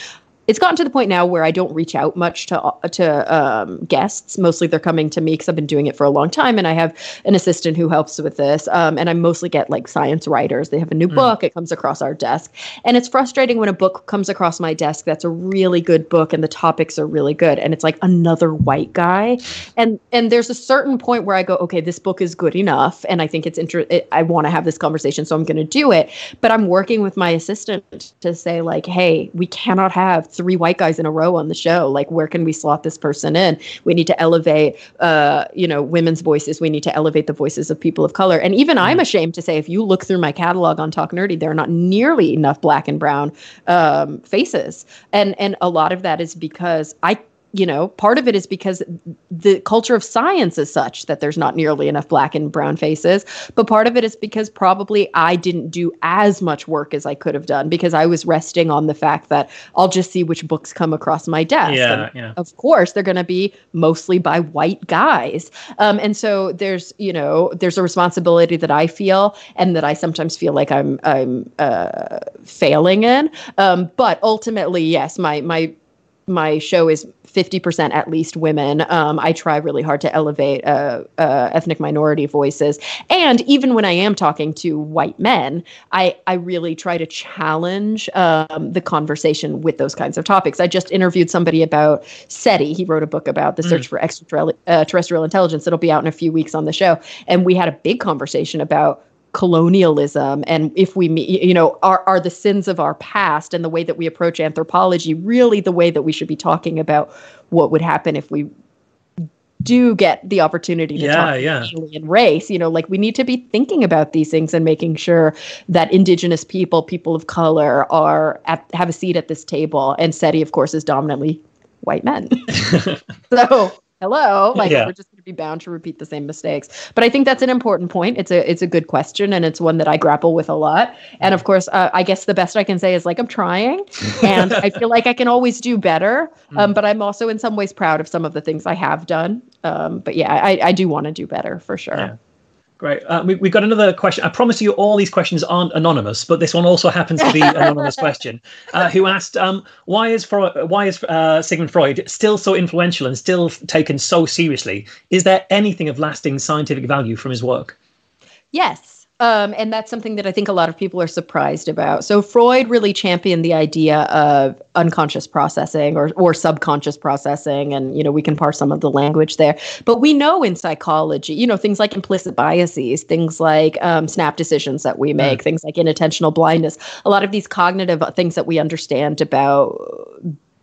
it's gotten to the point now where I don't reach out much to uh, to um, guests. Mostly they're coming to me because I've been doing it for a long time, and I have an assistant who helps with this. Um, and I mostly get like science writers. They have a new mm. book, it comes across our desk, and it's frustrating when a book comes across my desk that's a really good book and the topics are really good, and it's like another white guy. And and there's a certain point where I go, okay, this book is good enough, and I think it's inter- it, I want to have this conversation, so I'm going to do it. But I'm working with my assistant to say like, hey, we cannot have three white guys in a row on the show. Like, where can we slot this person in? We need to elevate, uh, you know, women's voices. We need to elevate the voices of people of color. And even. I'm ashamed to say, if you look through my catalog on Talk Nerdy, there are not nearly enough black and brown um, faces. And and a lot of that is because I you know, part of it is because the culture of science is such that there's not nearly enough black and brown faces. But part of it is because probably I didn't do as much work as I could have done because I was resting on the fact that I'll just see which books come across my desk. Yeah, yeah. Of course, they're going to be mostly by white guys. Um, and so there's, you know, there's a responsibility that I feel and that I sometimes feel like I'm I'm uh, failing in. Um, but ultimately, yes, my my my show is 50% at least women. Um, I try really hard to elevate uh, uh, ethnic minority voices. And even when I am talking to white men, I, I really try to challenge um, the conversation with those kinds of topics. I just interviewed somebody about SETI. He wrote a book about the search mm. for extraterrestrial uh, intelligence. It'll be out in a few weeks on the show. And we had a big conversation about colonialism and if we meet, you know are are the sins of our past and the way that we approach anthropology really the way that we should be talking about what would happen if we do get the opportunity to yeah, talk yeah. alien race you know like we need to be thinking about these things and making sure that indigenous people people of color are at, have a seat at this table and seti of course is dominantly white men so hello like yeah. we're just going to be bound to repeat the same mistakes but i think that's an important point it's a it's a good question and it's one that i grapple with a lot and of course uh, i guess the best i can say is like i'm trying and i feel like i can always do better um, mm. but i'm also in some ways proud of some of the things i have done um, but yeah i, I do want to do better for sure yeah. Great. Uh, we, have got another question. I promise you, all these questions aren't anonymous, but this one also happens to be an anonymous question. Uh, who asked, um, "Why is Freud, why is uh, Sigmund Freud still so influential and still taken so seriously? Is there anything of lasting scientific value from his work?" Yes. Um, and that's something that I think a lot of people are surprised about. So Freud really championed the idea of unconscious processing or or subconscious processing, and you know we can parse some of the language there. But we know in psychology, you know things like implicit biases, things like um, snap decisions that we make, things like inattentional blindness. A lot of these cognitive things that we understand about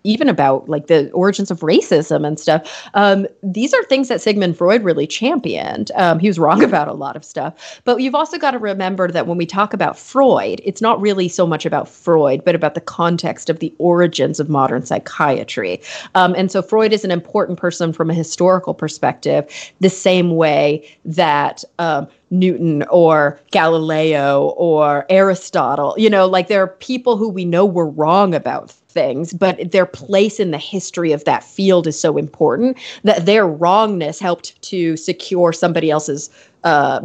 even about like the origins of racism and stuff. Um, these are things that Sigmund Freud really championed. Um, he was wrong about a lot of stuff, but you've also got to remember that when we talk about Freud, it's not really so much about Freud, but about the context of the origins of modern psychiatry. Um, and so Freud is an important person from a historical perspective, the same way that um, Newton or Galileo or Aristotle. You know, like there are people who we know were wrong about things, but their place in the history of that field is so important that their wrongness helped to secure somebody else's uh,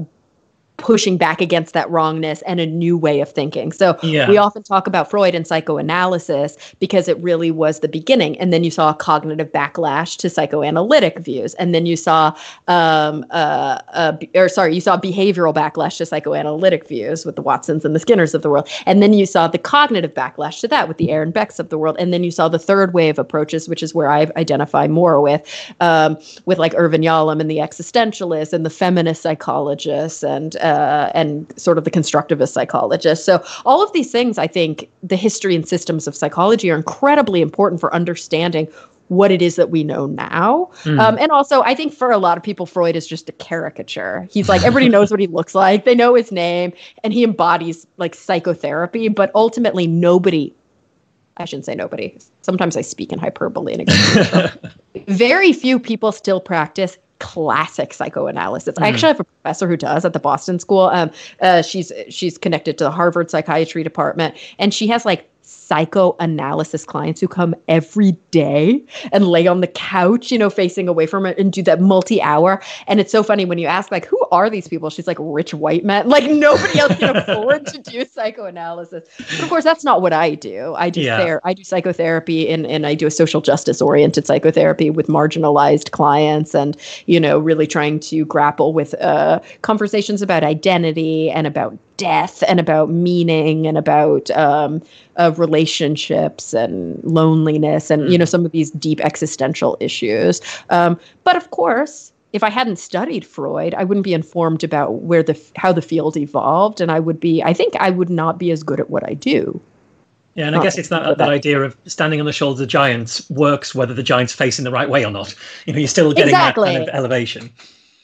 pushing back against that wrongness and a new way of thinking. So yeah. we often talk about Freud and psychoanalysis because it really was the beginning. And then you saw a cognitive backlash to psychoanalytic views. And then you saw, um, uh, uh, or sorry, you saw behavioral backlash to psychoanalytic views with the Watsons and the Skinners of the world. And then you saw the cognitive backlash to that with the Aaron Becks of the world. And then you saw the third wave approaches, which is where I identify more with, um, with like Irvin Yalom and the existentialists and the feminist psychologists and uh, uh, and sort of the constructivist psychologist. So all of these things, I think, the history and systems of psychology are incredibly important for understanding what it is that we know now. Mm. Um, and also, I think for a lot of people, Freud is just a caricature. He's like, everybody knows what he looks like, they know his name, and he embodies like psychotherapy, but ultimately, nobody. I shouldn't say nobody. Sometimes I speak in hyperbole. And very few people still practice classic psychoanalysis. Mm-hmm. I actually have a professor who does at the Boston School. Um, uh, she's she's connected to the Harvard psychiatry department, and she has like psychoanalysis clients who come every day and lay on the couch, you know, facing away from it and do that multi hour. And it's so funny when you ask, like, who are these people? She's like, rich white men. Like, nobody else can afford to do psychoanalysis. But of course, that's not what I do. I do, yeah. ther- I do psychotherapy and, and I do a social justice oriented psychotherapy with marginalized clients and, you know, really trying to grapple with uh, conversations about identity and about death and about meaning and about um, uh, relationships and loneliness and you know mm. some of these deep existential issues. Um, but of course, if I hadn't studied Freud, I wouldn't be informed about where the how the field evolved, and I would be. I think I would not be as good at what I do. Yeah, and I guess it's that that idea of standing on the shoulders of giants works whether the giant's facing the right way or not. You know, you're still getting exactly. that kind of elevation.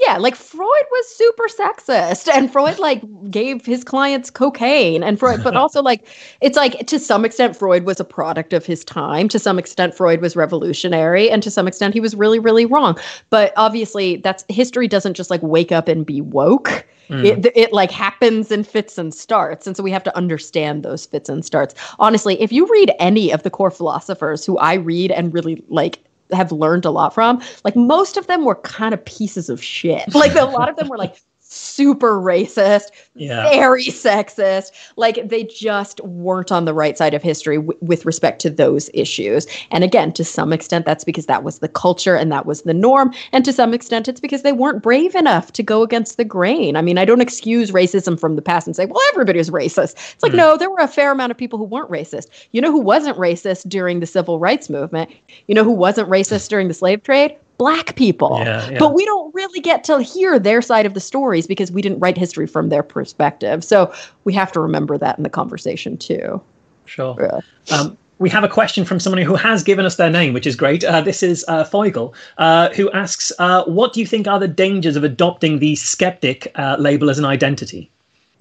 Yeah, like Freud was super sexist and Freud like gave his clients cocaine and Freud but also like it's like to some extent Freud was a product of his time, to some extent Freud was revolutionary and to some extent he was really really wrong. But obviously that's history doesn't just like wake up and be woke. Mm. It, it like happens in fits and starts. And so we have to understand those fits and starts. Honestly, if you read any of the core philosophers who I read and really like have learned a lot from, like most of them were kind of pieces of shit. Like a lot of them were like super racist, yeah. very sexist. Like they just weren't on the right side of history w- with respect to those issues. And again, to some extent, that's because that was the culture and that was the norm. And to some extent, it's because they weren't brave enough to go against the grain. I mean, I don't excuse racism from the past and say, well, everybody was racist. It's like, mm. no, there were a fair amount of people who weren't racist. You know who wasn't racist during the civil rights movement? You know who wasn't racist during the slave trade? Black people. Yeah, yeah. But we don't really get to hear their side of the stories because we didn't write history from their perspective. So we have to remember that in the conversation too. Sure. Yeah. Um, we have a question from somebody who has given us their name, which is great. Uh, this is uh, Feigl, uh, who asks, uh, "What do you think are the dangers of adopting the skeptic uh, label as an identity?"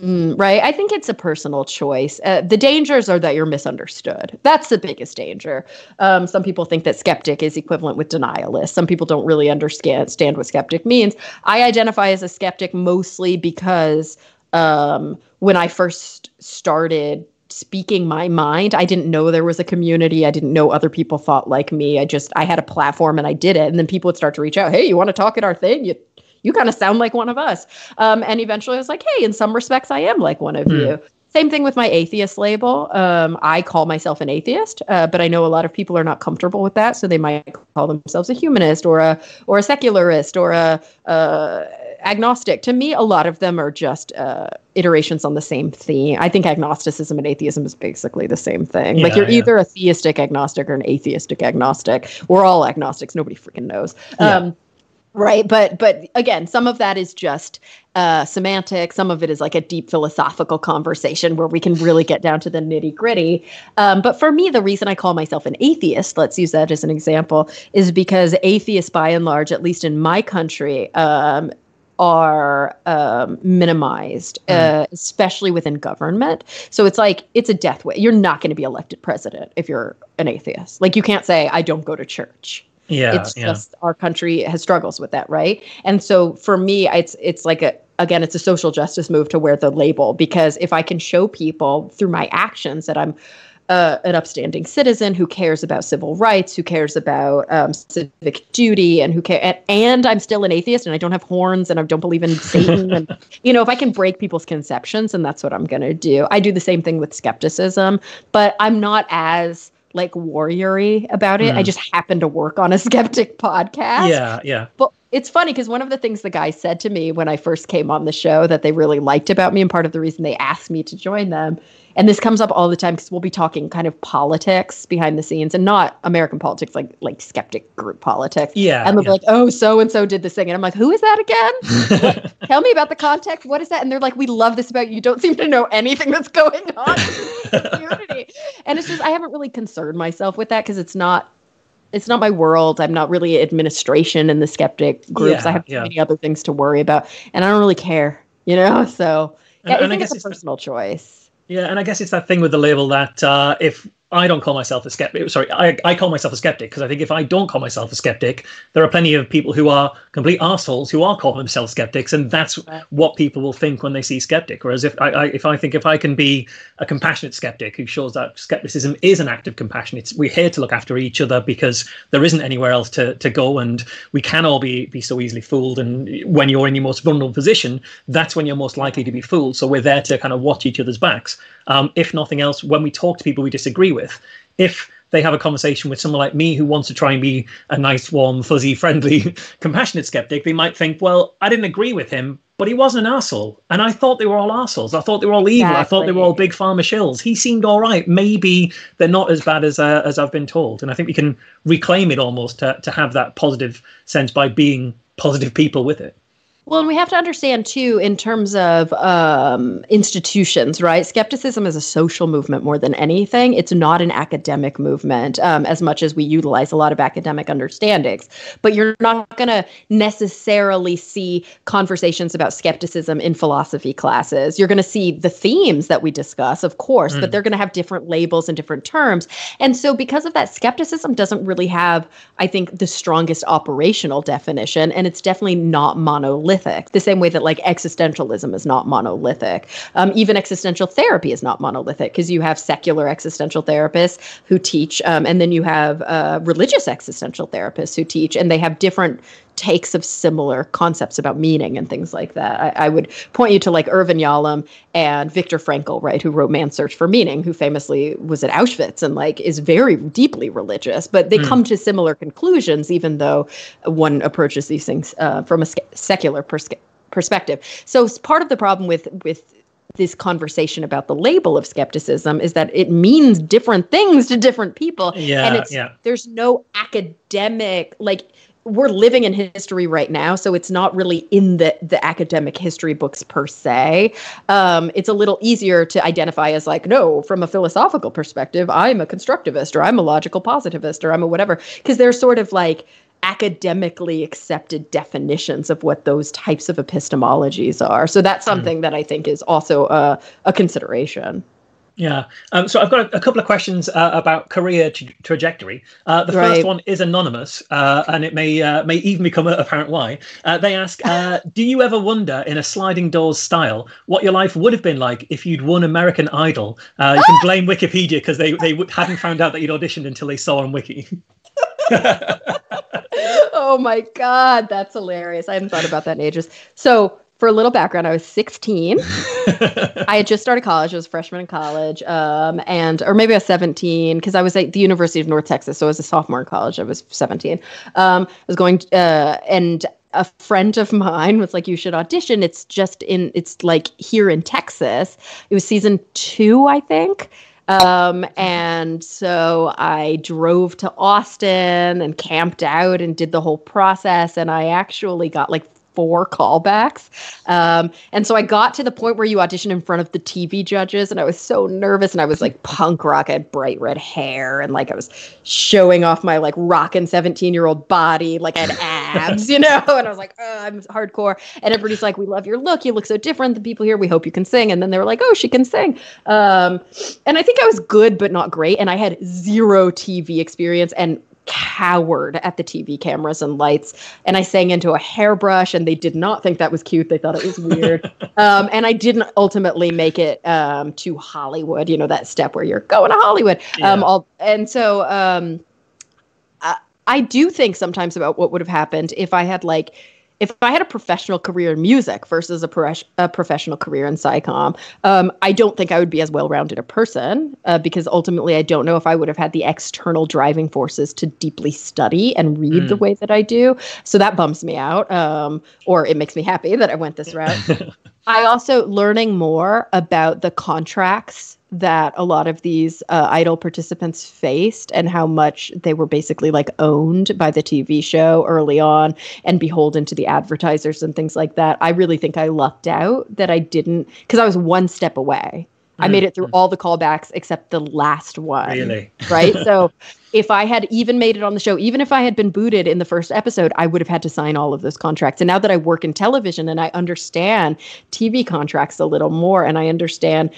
Mm, right. I think it's a personal choice. Uh, the dangers are that you're misunderstood. That's the biggest danger. Um, some people think that skeptic is equivalent with denialist. Some people don't really understand, what skeptic means. I identify as a skeptic mostly because um, when I first started speaking my mind, I didn't know there was a community. I didn't know other people thought like me. I just I had a platform and I did it. And then people would start to reach out. Hey, you want to talk at our thing? You you kind of sound like one of us. Um, and eventually I was like, hey, in some respects, I am like one of mm. you. Same thing with my atheist label. Um, I call myself an atheist, uh, but I know a lot of people are not comfortable with that, so they might call themselves a humanist or a or a secularist or a uh, agnostic. To me, a lot of them are just uh, iterations on the same theme. I think agnosticism and atheism is basically the same thing. Yeah, like you're yeah. either a theistic agnostic or an atheistic agnostic. We're all agnostics. Nobody freaking knows. Yeah. Um, right but but again some of that is just uh, semantic some of it is like a deep philosophical conversation where we can really get down to the nitty gritty um, but for me the reason i call myself an atheist let's use that as an example is because atheists by and large at least in my country um, are um, minimized, mm. uh, especially within government. So it's like it's a death way. You're not going to be elected president if you're an atheist. Like you can't say I don't go to church. Yeah, it's yeah. just our country has struggles with that, right? And so for me, it's it's like a again, it's a social justice move to wear the label because if I can show people through my actions that I'm uh, an upstanding citizen who cares about civil rights, who cares about um, civic duty, and who care. And, and, I'm still an atheist, and I don't have horns, and I don't believe in Satan. and you know, if I can break people's conceptions, and that's what I'm going to do. I do the same thing with skepticism, but I'm not as like warriory about it. Mm. I just happened to work on a skeptic podcast. Yeah, yeah. But it's funny because one of the things the guys said to me when I first came on the show that they really liked about me, and part of the reason they asked me to join them, and this comes up all the time because we'll be talking kind of politics behind the scenes and not American politics, like like skeptic group politics. Yeah. And they'll yeah. be like, oh, so and so did this thing. And I'm like, who is that again? what, tell me about the context. What is that? And they're like, we love this about you. You don't seem to know anything that's going on in the community. and it's just, I haven't really concerned myself with that because it's not it's not my world. I'm not really administration in the skeptic groups. Yeah, I have yeah. many other things to worry about, and I don't really care, you know. So yeah, and, I guess it's a personal choice. Yeah, and I guess it's that thing with the label that uh, if I don't call myself a skeptic. Sorry, I, I call myself a skeptic because I think if I don't call myself a skeptic, there are plenty of people who are complete assholes who are calling themselves skeptics, and that's what people will think when they see skeptic. Whereas if I, I, if I think if I can be a compassionate skeptic who shows that skepticism is an act of compassion, it's we're here to look after each other because there isn't anywhere else to, to go, and we can all be be so easily fooled. And when you're in your most vulnerable position, that's when you're most likely to be fooled. So we're there to kind of watch each other's backs. Um, if nothing else, when we talk to people we disagree with, if they have a conversation with someone like me who wants to try and be a nice, warm, fuzzy, friendly, compassionate skeptic, they might think, well, I didn't agree with him, but he wasn't an asshole. And I thought they were all assholes. I thought they were all evil. Exactly. I thought they were all big pharma shills. He seemed all right. Maybe they're not as bad as uh, as I've been told. And I think we can reclaim it almost to, to have that positive sense by being positive people with it. Well, and we have to understand too, in terms of um, institutions, right? Skepticism is a social movement more than anything. It's not an academic movement um, as much as we utilize a lot of academic understandings. But you're not going to necessarily see conversations about skepticism in philosophy classes. You're going to see the themes that we discuss, of course, mm. but they're going to have different labels and different terms. And so, because of that, skepticism doesn't really have, I think, the strongest operational definition, and it's definitely not monolithic monolithic, the same way that like existentialism is not monolithic. Um, even existential therapy is not monolithic because you have secular existential therapists who teach, um, and then you have uh, religious existential therapists who teach, and they have different takes of similar concepts about meaning and things like that. I, I, would point you to like Irvin Yalom and Viktor Frankl, right, who wrote Man's Search for Meaning, who famously was at Auschwitz and like is very deeply religious, but they mm. come to similar conclusions, even though one approaches these things uh, from a secular pers- perspective. So part of the problem with with this conversation about the label of skepticism is that it means different things to different people yeah, and it's yeah. there's no academic like we're living in history right now, so it's not really in the the academic history books per se. Um, it's a little easier to identify as like, no, from a philosophical perspective, I'm a constructivist, or I'm a logical positivist, or I'm a whatever, because they're sort of like academically accepted definitions of what those types of epistemologies are. So that's hmm. something mm. that I think is also a, a consideration. Yeah. Um, so I've got a, a couple of questions uh, about career tra- trajectory. Uh, the right. first one is anonymous, uh, and it may uh, may even become apparent why. Uh, they ask, uh, "Do you ever wonder, in a sliding doors style, what your life would have been like if you'd won American Idol?" you can blame Wikipedia because they they hadn't found out that you'd auditioned until they saw on Wiki. oh my god, that's hilarious! I hadn't thought about that in ages. So for a little background, I was 16. I had just started college. I was a freshman in college, um, and or maybe I was 17 because I was at the University of North Texas. So I was a sophomore in college. I was 17. Um, I was going, uh, and a friend of mine was like, "You should audition. It's just in. It's like here in Texas. It was season two, I think." Um, and so I drove to Austin and camped out and did the whole process. And I actually got like four callbacks. Um, and so I got to the point where you audition in front of the TV judges, and I was so nervous. And I was like punk rock. I had bright red hair, and like I was showing off my like rockin' 17 year old body, like I had abs, you know? And I was like, oh, I'm hardcore. And everybody's like, we love your look. You look so different. The people here, we hope you can sing. And then they were like, oh, she can sing. Um, and I think I was good, but not great. And I had zero TV experience and cowered at the TV cameras and lights. And I sang into a hairbrush, and they did not think that was cute. They thought it was weird. um, and I didn't ultimately make it um, to Hollywood, you know, that step where you're going to Hollywood. Yeah. Um, all, and so um, I, I do think sometimes about what would have happened if I had like if I had a professional career in music versus a, pro- a professional career in SciComm, um, I don't think I would be as well rounded a person uh, because ultimately I don't know if I would have had the external driving forces to deeply study and read mm. the way that I do. So that bums me out, um, or it makes me happy that I went this route. I also learning more about the contracts that a lot of these uh, idol participants faced and how much they were basically like owned by the TV show early on and beholden to the advertisers and things like that. I really think I lucked out that I didn't because I was one step away. Mm-hmm. I made it through mm-hmm. all the callbacks except the last one. Really? Right? so if I had even made it on the show, even if I had been booted in the first episode, I would have had to sign all of those contracts. And now that I work in television and I understand TV contracts a little more and I understand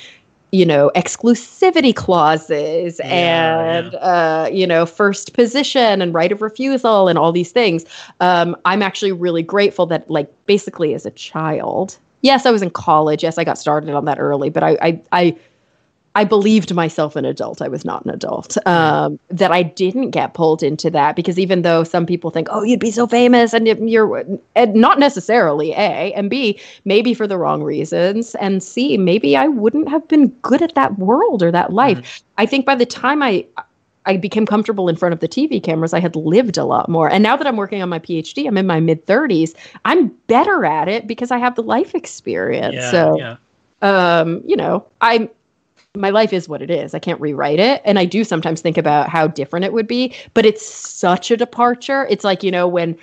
you know exclusivity clauses yeah, and yeah. Uh, you know first position and right of refusal and all these things um, i'm actually really grateful that like basically as a child yes i was in college yes i got started on that early but i i, I I believed myself an adult. I was not an adult. Um, that I didn't get pulled into that because even though some people think, oh, you'd be so famous, and you're and not necessarily A, and B, maybe for the wrong reasons, and C, maybe I wouldn't have been good at that world or that life. Mm-hmm. I think by the time I I became comfortable in front of the TV cameras, I had lived a lot more. And now that I'm working on my PhD, I'm in my mid 30s. I'm better at it because I have the life experience. Yeah, so, yeah. um, you know, I'm my life is what it is. I can't rewrite it. And I do sometimes think about how different it would be, but it's such a departure. It's like, you know, when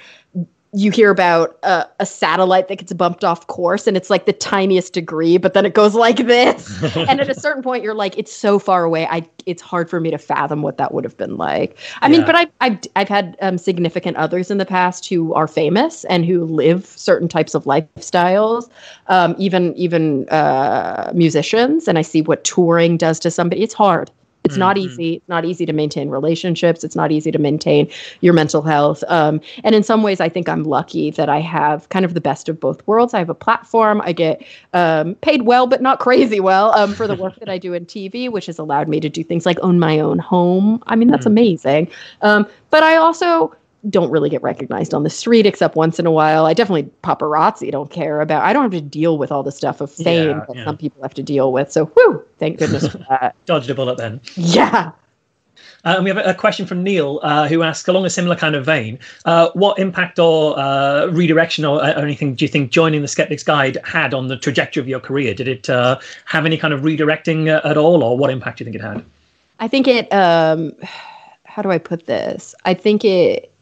you hear about a, a, satellite that gets bumped off course and it's like the tiniest degree but then it goes like this. And at a certain point you're like it's so far away. I it's hard for me to fathom what that would have been like. I yeah. mean but I, I've, I've had um, significant others in the past who are famous and who live certain types of lifestyles um, even even uh, musicians and i see what touring does to somebody. It's hard it's mm-hmm. not easy. It's not easy to maintain relationships. It's not easy to maintain your mental health. Um, and in some ways, I think I'm lucky that I have kind of the best of both worlds. I have a platform. I get um, paid well, but not crazy well um, for the work that I do in TV, which has allowed me to do things like own my own home. I mean, that's mm-hmm. amazing. Um, but I also don't really get recognized on the street except once in a while. I definitely paparazzi don't care about. I don't have to deal with all the stuff of fame yeah, that yeah. some people have to deal with. So, whoo, thank goodness for that. Dodged a bullet then. Yeah. Uh, and we have a, question from Neil, uh, who asks, along a similar kind of vein, uh, what impact or uh, redirection or, or, anything do you think joining the Skeptic's Guide had on the trajectory of your career? Did it uh, have any kind of redirecting uh, at all, or what impact do you think it had? I think it. Um, how do I put this? I think it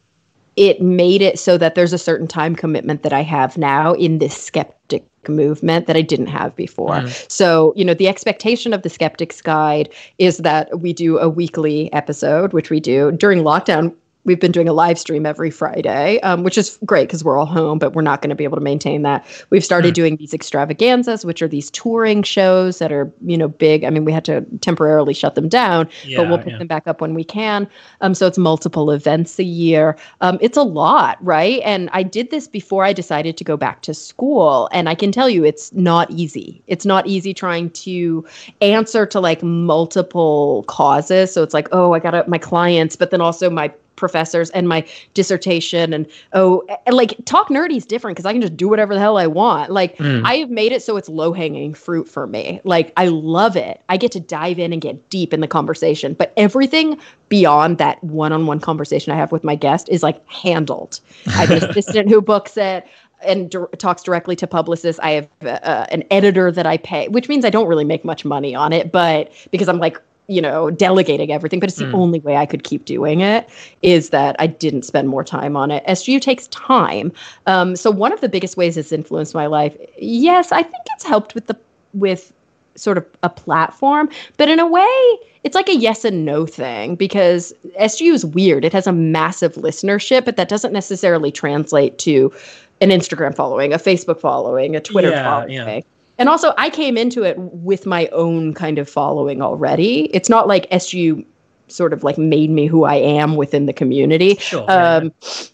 it made it so that there's a certain time commitment that I have now in this skeptic movement that I didn't have before. Mm. So, you know, the expectation of the Skeptic's Guide is that we do a weekly episode, which we do during lockdown. We've been doing a live stream every Friday, um, which is great because we're all home, but we're not going to be able to maintain that. We've started mm. doing these extravaganzas, which are these touring shows that are, you know, big. I mean, we had to temporarily shut them down, yeah, but we'll pick yeah. them back up when we can. Um, so it's multiple events a year. Um, it's a lot, right? And I did this before I decided to go back to school. And I can tell you, it's not easy. It's not easy trying to answer to like multiple causes. So it's like, oh, I got my clients, but then also my professors and my dissertation and oh and like talk nerdy is different because i can just do whatever the hell i want like mm. i have made it so it's low hanging fruit for me like i love it i get to dive in and get deep in the conversation but everything beyond that one-on-one conversation i have with my guest is like handled i have an assistant who books it and d- talks directly to publicists. I have uh, an editor that I pay, which means I don't really make much money on it, but because I'm like you know, delegating everything, but it's the mm. only way I could keep doing it is that I didn't spend more time on it. SGU takes time. Um, so one of the biggest ways it's influenced my life, yes, I think it's helped with the with sort of a platform, but in a way, it's like a yes and no thing because SGU is weird. It has a massive listenership, but that doesn't necessarily translate to an Instagram following, a Facebook following, a Twitter yeah, following. Yeah. And also, I came into it with my own kind of following already. It's not like SGU sort of like made me who I am within the community. Sure, um.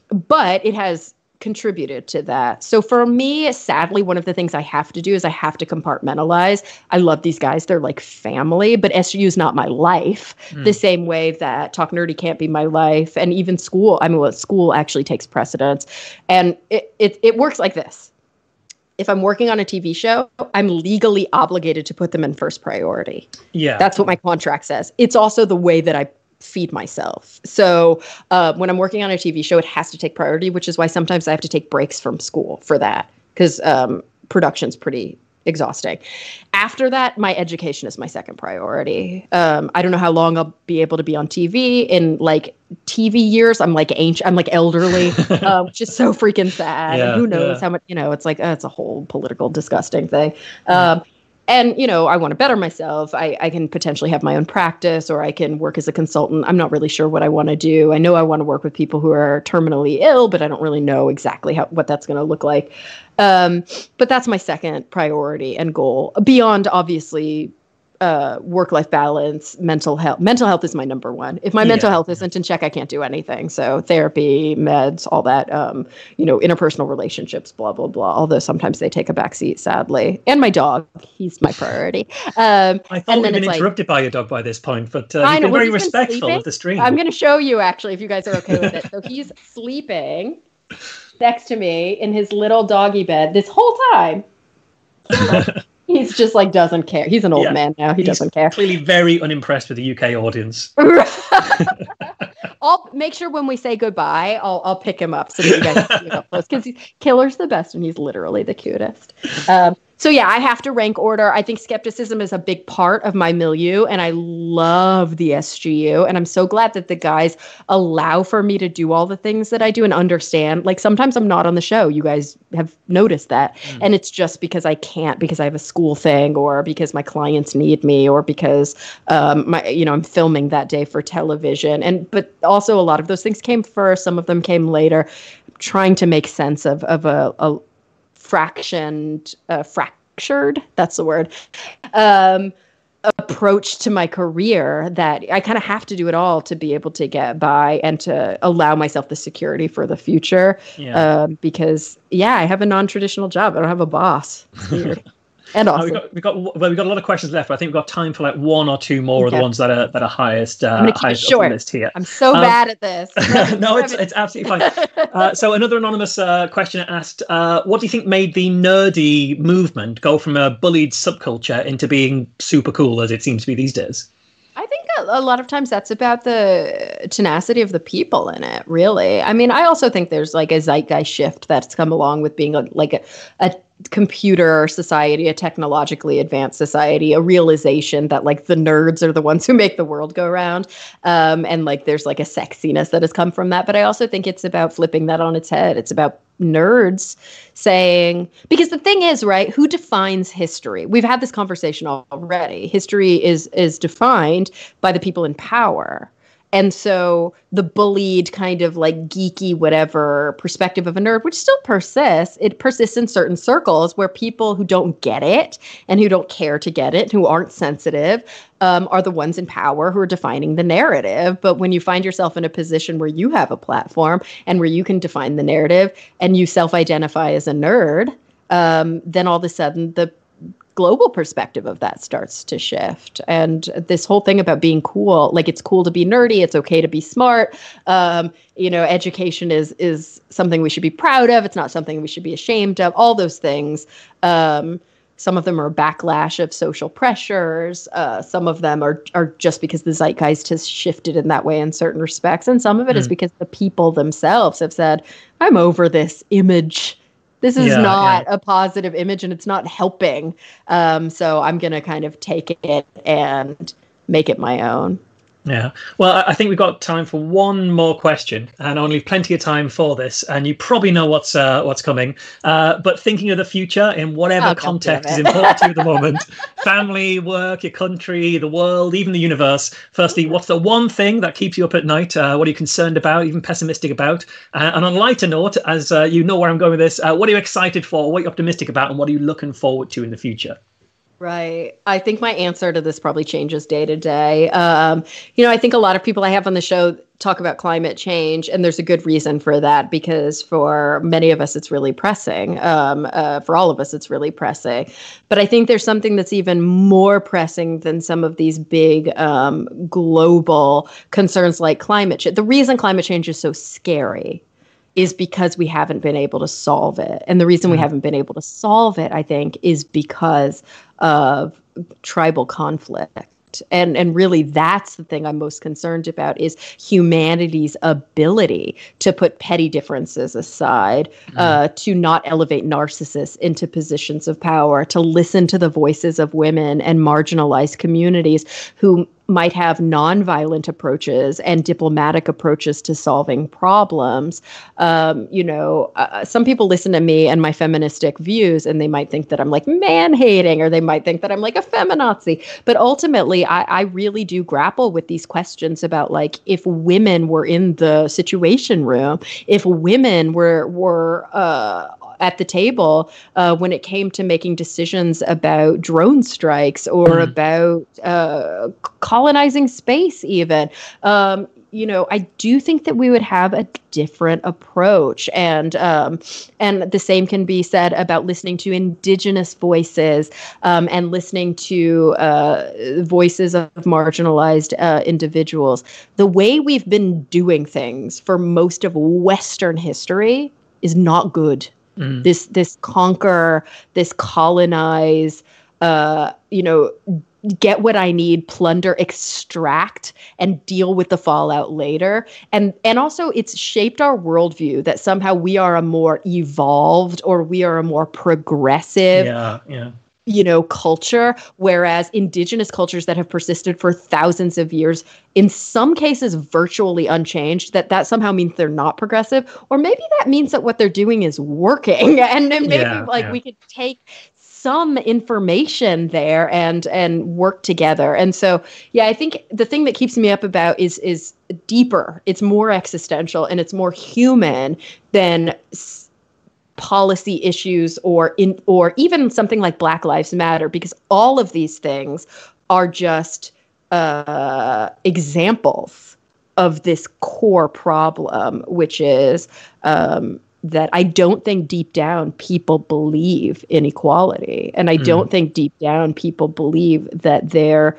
But it has contributed to that. So for me, sadly, one of the things I have to do is I have to compartmentalize. I love these guys. They're like family, but SGU is not my life. Mm. The same way that Talk Nerdy can't be my life. And even school, I mean, well, school actually takes precedence. And it, it, it works like this if I'm working on a TV show, I'm legally obligated to put them in first priority. Yeah. That's what my contract says. It's also the way that I feed myself. So uh, when I'm working on a TV show, it has to take priority, which is why sometimes I have to take breaks from school for that because um, production's pretty exhausting. After that, my education is my second priority. Um, I don't know how long I'll be able to be on TV. In like TV years, I'm like ancient, I'm like elderly, uh, which is so freaking sad. Yeah, who knows yeah. how much, you know, it's like, uh, it's a whole political, disgusting thing. Um, and you know i want to better myself. I, I can potentially have my own practice or i can work as a consultant. I'm not really sure what i want to do. I know i want to work with people who are terminally ill but i don't really know exactly how what that's going to look like. Um, but that's my second priority and goal beyond obviously uh, work life balance, mental health. Mental health is my number one. If my yeah. mental health isn't in check, I can't do anything. So therapy, meds, all that. Um, you know, interpersonal relationships, blah blah blah. Although sometimes they take a backseat, sadly. And my dog, he's my priority. Um, I thought we'd been interrupted like, by your dog by this point, but uh, you've been very respectful of the stream. I'm going to show you actually, if you guys are okay with it. So he's sleeping next to me in his little doggy bed this whole time. He's just like doesn't care. He's an old yeah. man now. He He's doesn't care. Clearly, very unimpressed with the UK audience. I'll make sure when we say goodbye, I'll I'll pick him up so that you guys can see up close because Killer's the best and he's literally the cutest. Um, so yeah, I have to rank order. I think skepticism is a big part of my milieu, and I love the SGU. And I'm so glad that the guys allow for me to do all the things that I do and understand. Like sometimes I'm not on the show. You guys have noticed that, mm. and it's just because I can't because I have a school thing, or because my clients need me, or because um, my you know I'm filming that day for television. And but also a lot of those things came first. Some of them came later. I'm trying to make sense of of a, a fractioned, uh, fractured, that's the word, um, approach to my career that I kind of have to do it all to be able to get by and to allow myself the security for the future. Yeah. Uh, because, yeah, I have a non traditional job, I don't have a boss. And also we got we got well we got a lot of questions left. But I think we've got time for like one or two more okay. of the ones that are that are highest uh, highest short. on the list here. I'm so um, bad at this. no, it's it's absolutely fine. Uh, so another anonymous uh, questioner asked, uh, "What do you think made the nerdy movement go from a bullied subculture into being super cool as it seems to be these days?" I think a lot of times that's about the tenacity of the people in it, really. I mean, I also think there's like a zeitgeist shift that's come along with being a, like a, a computer society, a technologically advanced society, a realization that like the nerds are the ones who make the world go round. Um, and like there's like a sexiness that has come from that. But I also think it's about flipping that on its head. It's about nerds saying, because the thing is, right, who defines history? We've had this conversation already. History is is defined by the people in power. And so the bullied kind of like geeky whatever perspective of a nerd which still persists it persists in certain circles where people who don't get it and who don't care to get it who aren't sensitive um, are the ones in power who are defining the narrative. But when you find yourself in a position where you have a platform and where you can define the narrative and you self-identify as a nerd um, then all of a sudden the global perspective of that starts to shift. And this whole thing about being cool, like it's cool to be nerdy, it's okay to be smart. Um, you know, education is is something we should be proud of. It's not something we should be ashamed of. All those things. Um, some of them are backlash of social pressures. Uh, some of them are are just because the zeitgeist has shifted in that way in certain respects, and some of it mm. is hmm. because the people themselves have said, "I'm over this image this is yeah, not yeah. a positive image and it's not helping. Um, so I'm going to kind of take it and make it my own. Yeah. Well, I think we've got time for one more question, and only plenty of time for this. And you probably know what's uh, what's coming. Uh, but thinking of the future in whatever oh, context is important to you at the moment family, work, your country, the world, even the universe. Firstly, what's the one thing that keeps you up at night? Uh, what are you concerned about, even pessimistic about? Uh, and on a lighter note, as uh, you know where I'm going with this, uh, what are you excited for? What are you optimistic about? And what are you looking forward to in the future? Right. I think my answer to this probably changes day to day. Um, you know, I think a lot of people I have on the show talk about climate change, and there's a good reason for that because for many of us, it's really pressing. Um, uh, for all of us, it's really pressing. But I think there's something that's even more pressing than some of these big um, global concerns like climate change. The reason climate change is so scary is because we haven't been able to solve it. And the reason we mm-hmm. haven't been able to solve it, I think, is because of tribal conflict and and really that's the thing i'm most concerned about is humanity's ability to put petty differences aside mm. uh, to not elevate narcissists into positions of power to listen to the voices of women and marginalized communities who might have nonviolent approaches and diplomatic approaches to solving problems. Um, you know, uh, some people listen to me and my feministic views, and they might think that I'm like man hating, or they might think that I'm like a feminazi. But ultimately, I, I really do grapple with these questions about like if women were in the situation room, if women were were uh, at the table uh, when it came to making decisions about drone strikes or mm. about uh, colonizing space, even. Um, you know, I do think that we would have a different approach, and um, and the same can be said about listening to indigenous voices um, and listening to uh, voices of marginalized uh, individuals. The way we've been doing things for most of Western history is not good. Mm. This this conquer, this colonize, uh, you know, get what I need, plunder, extract, and deal with the fallout later. And and also it's shaped our worldview that somehow we are a more evolved or we are a more progressive. Yeah, yeah you know culture whereas indigenous cultures that have persisted for thousands of years in some cases virtually unchanged that that somehow means they're not progressive or maybe that means that what they're doing is working. And, and maybe yeah, like yeah. we could take some information there and and work together. And so yeah i think the thing that keeps me up about is is deeper. It's more existential and it's more human than policy issues or in or even something like Black Lives Matter, because all of these things are just uh, examples of this core problem, which is um, that I don't think deep down people believe in equality. And I mm. don't think deep down people believe that they're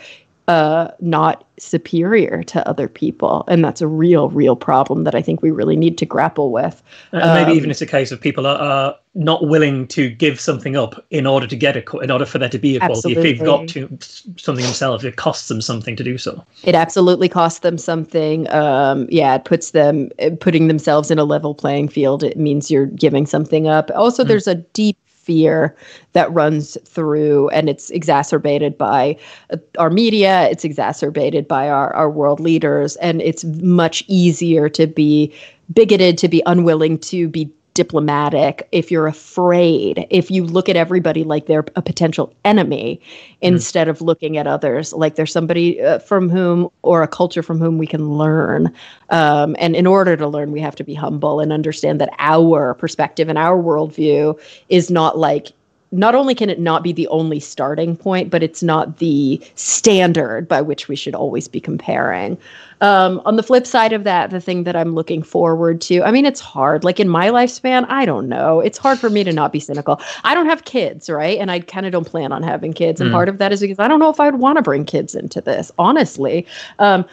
uh, not superior to other people. And that's a real, real problem that I think we really need to grapple with. And maybe um, even it's a case of people are, are, not willing to give something up in order to get it, in order for there to be equality. Absolutely. If they've got to something themselves, it costs them something to do so. It absolutely costs them something. Um, yeah, it puts them, putting themselves in a level playing field. It means you're giving something up. Also, mm. there's a deep fear that runs through, and it's exacerbated by uh, our media, it's exacerbated by our, our world leaders, and it's much easier to be bigoted, to be unwilling to be diplomatic, if you're afraid, if you look at everybody like they're a potential enemy mm. instead of looking at others like they're somebody uh, from whom or a culture from whom we can learn. Um, and in order to learn, we have to be humble and understand that our perspective and our worldview is not like not only can it not be the only starting point, but it's not the standard by which we should always be comparing. Um, on the flip side of that, the thing that I'm looking forward to, I mean, it's hard. Like in my lifespan, I don't know. It's hard for me to not be cynical. I don't have kids, right? And I kind of don't plan on having kids. And mm. part of that is because I don't know if I would want to bring kids into this, honestly. Um,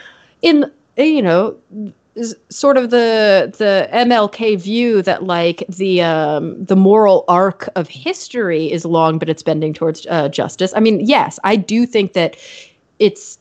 in, you know, sort of the the MLK view that like the um, the moral arc of history is long, but it's bending towards uh, justice. I mean, yes, I do think that it's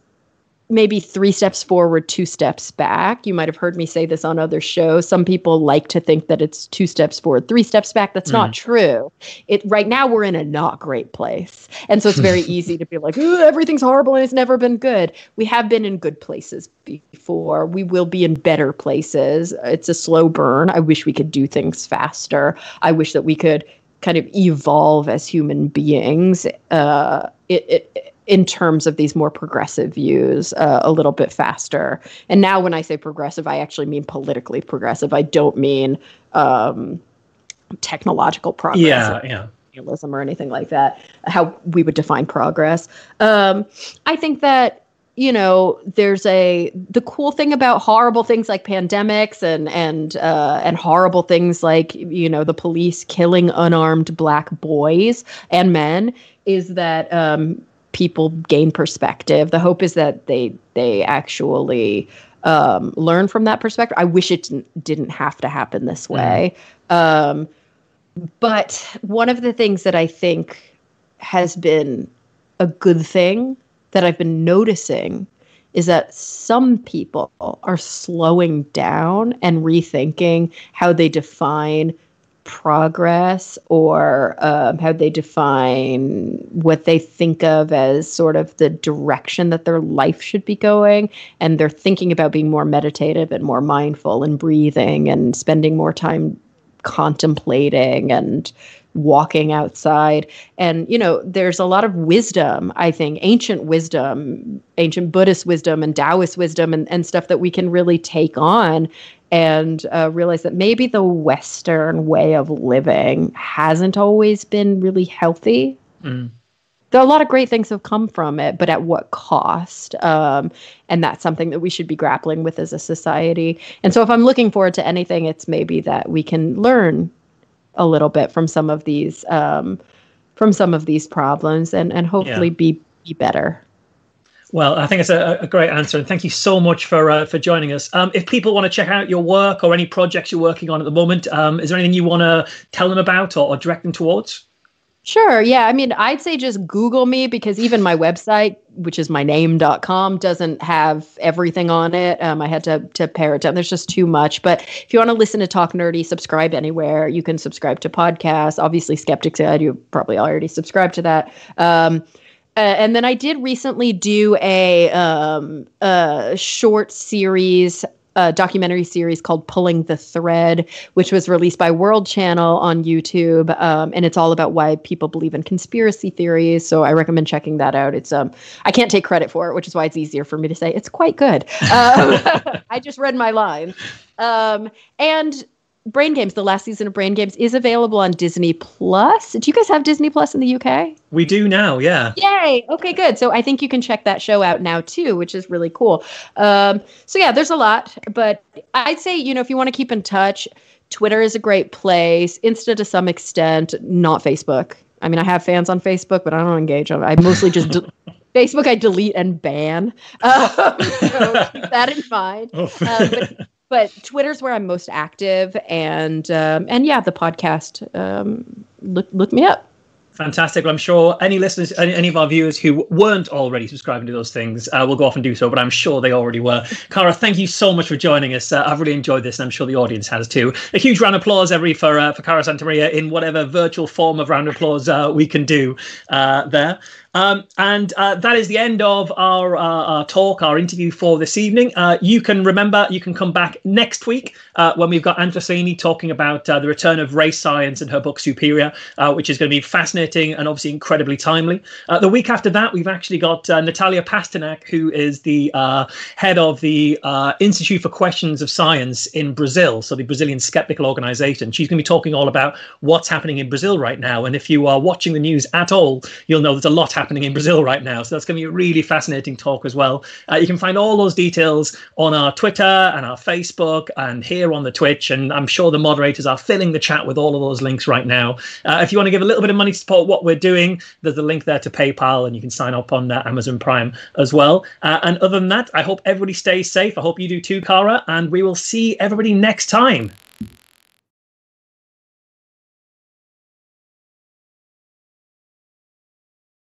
maybe three steps forward, two steps back. You might have heard me say this on other shows. Some people like to think that it's two steps forward, three steps back. That's mm. not true. It right now we're in a not great place. And so it's very easy to be like, everything's horrible and it's never been good. We have been in good places before. We will be in better places. It's a slow burn. I wish we could do things faster. I wish that we could kind of evolve as human beings. Uh, it, it in terms of these more progressive views uh, a little bit faster. And now, when I say progressive, I actually mean politically progressive. I don't mean um, technological progress. Yeah, yeah. Or anything like that. How we would define progress. Um, I think that you know there's a the cool thing about horrible things like pandemics and and uh, and horrible things like you know the police killing unarmed black boys and men is that um, people gain perspective. The hope is that they they actually um, learn from that perspective. I wish it didn't, didn't have to happen this mm-hmm. way. Mm. Um, but one of the things that I think has been a good thing that I've been noticing is that some people are slowing down and rethinking how they define progress or um, how they define what they think of as sort of the direction that their life should be going. And they're thinking about being more meditative and more mindful and breathing and spending more time contemplating and walking outside and you know there's a lot of wisdom i think ancient wisdom ancient buddhist wisdom and taoist wisdom and, and stuff that we can really take on and uh, realize that maybe the Western way of living hasn't always been really healthy. Mm. There are a lot of great things have come from it, but at what cost? Um, and that's something that we should be grappling with as a society. And so, if I'm looking forward to anything, it's maybe that we can learn a little bit from some of these um, from some of these problems, and and hopefully yeah. be be better. Well, I think it's a, a, great answer, and thank you so much for uh, for joining us. Um, if people want to check out your work or any projects you're working on at the moment, um, is there anything you want to tell them about or, or direct them towards? Sure. Yeah. I mean, I'd say just Google me because even my website, which is myname.com, doesn't have everything on it. Um, I had to to pare it down. There's just too much. But if you want to listen to Talk Nerdy, subscribe anywhere. You can subscribe to podcasts. Obviously, Skeptics Ed, you probably already subscribed to that. Um, uh, and then I did recently do a, um, a short series, a documentary series called Pulling the Thread, which was released by World Channel on YouTube. Um, and it's all about why people believe in conspiracy theories. So I recommend checking that out. It's um, I can't take credit for it, which is why it's easier for me to say it's quite good. Um, I just read my line. Um, and Brain Games, the last season of Brain Games, is available on Disney Plus. Do you guys have Disney Plus in the UK? We do now, yeah. Yay! Okay, good. So I think you can check that show out now too, which is really cool. Um, so yeah, there's a lot, but I'd say you know if you want to keep in touch, Twitter is a great place. Insta to some extent, not Facebook. I mean, I have fans on Facebook, but I don't engage on. I mostly just. De- Facebook, I delete and ban. Um, so keep that in mind. Uh, but but Twitter's where I'm most active, and um, and yeah, the podcast. Um, look look me up. Fantastic. Well, I'm sure any listeners, any, any, of our viewers who weren't already subscribing to those things uh, will go off and do so, but I'm sure they already were. Cara, thank you so much for joining us. Uh, I've really enjoyed this, and I'm sure the audience has too. A huge round of applause, every for uh, for Cara Santa Maria in whatever virtual form of round of applause uh, we can do uh, there. Um, and uh, that is the end of our, uh, our, talk, our interview for this evening. Uh, you can remember, you can come back next week uh, when we've got Anthony talking about uh, the return of race science and her book Superior, uh, which is going to be fascinating and obviously incredibly timely. the week after that, we've actually got Natalia Pasternak, who is the head of the Institute for Questions of Science in Brazil, so the Brazilian skeptical organization. She's going to be talking all about what's happening in Brazil right now. And if you are watching the news at all, you'll know there's a lot happening in Brazil right now. So that's going to be a really fascinating talk as well. Uh, you can find all those details on our Twitter and our Facebook and here on the Twitch. And I'm sure the moderators are filling the chat with all of those links right now. Uh, if you want to give a little bit of money to support what we're doing, there's a link there to PayPal and you can sign up on uh, Amazon Prime as well. Uh, and other than that, I hope everybody stays safe. I hope you do too, Cara. And we will see everybody next time.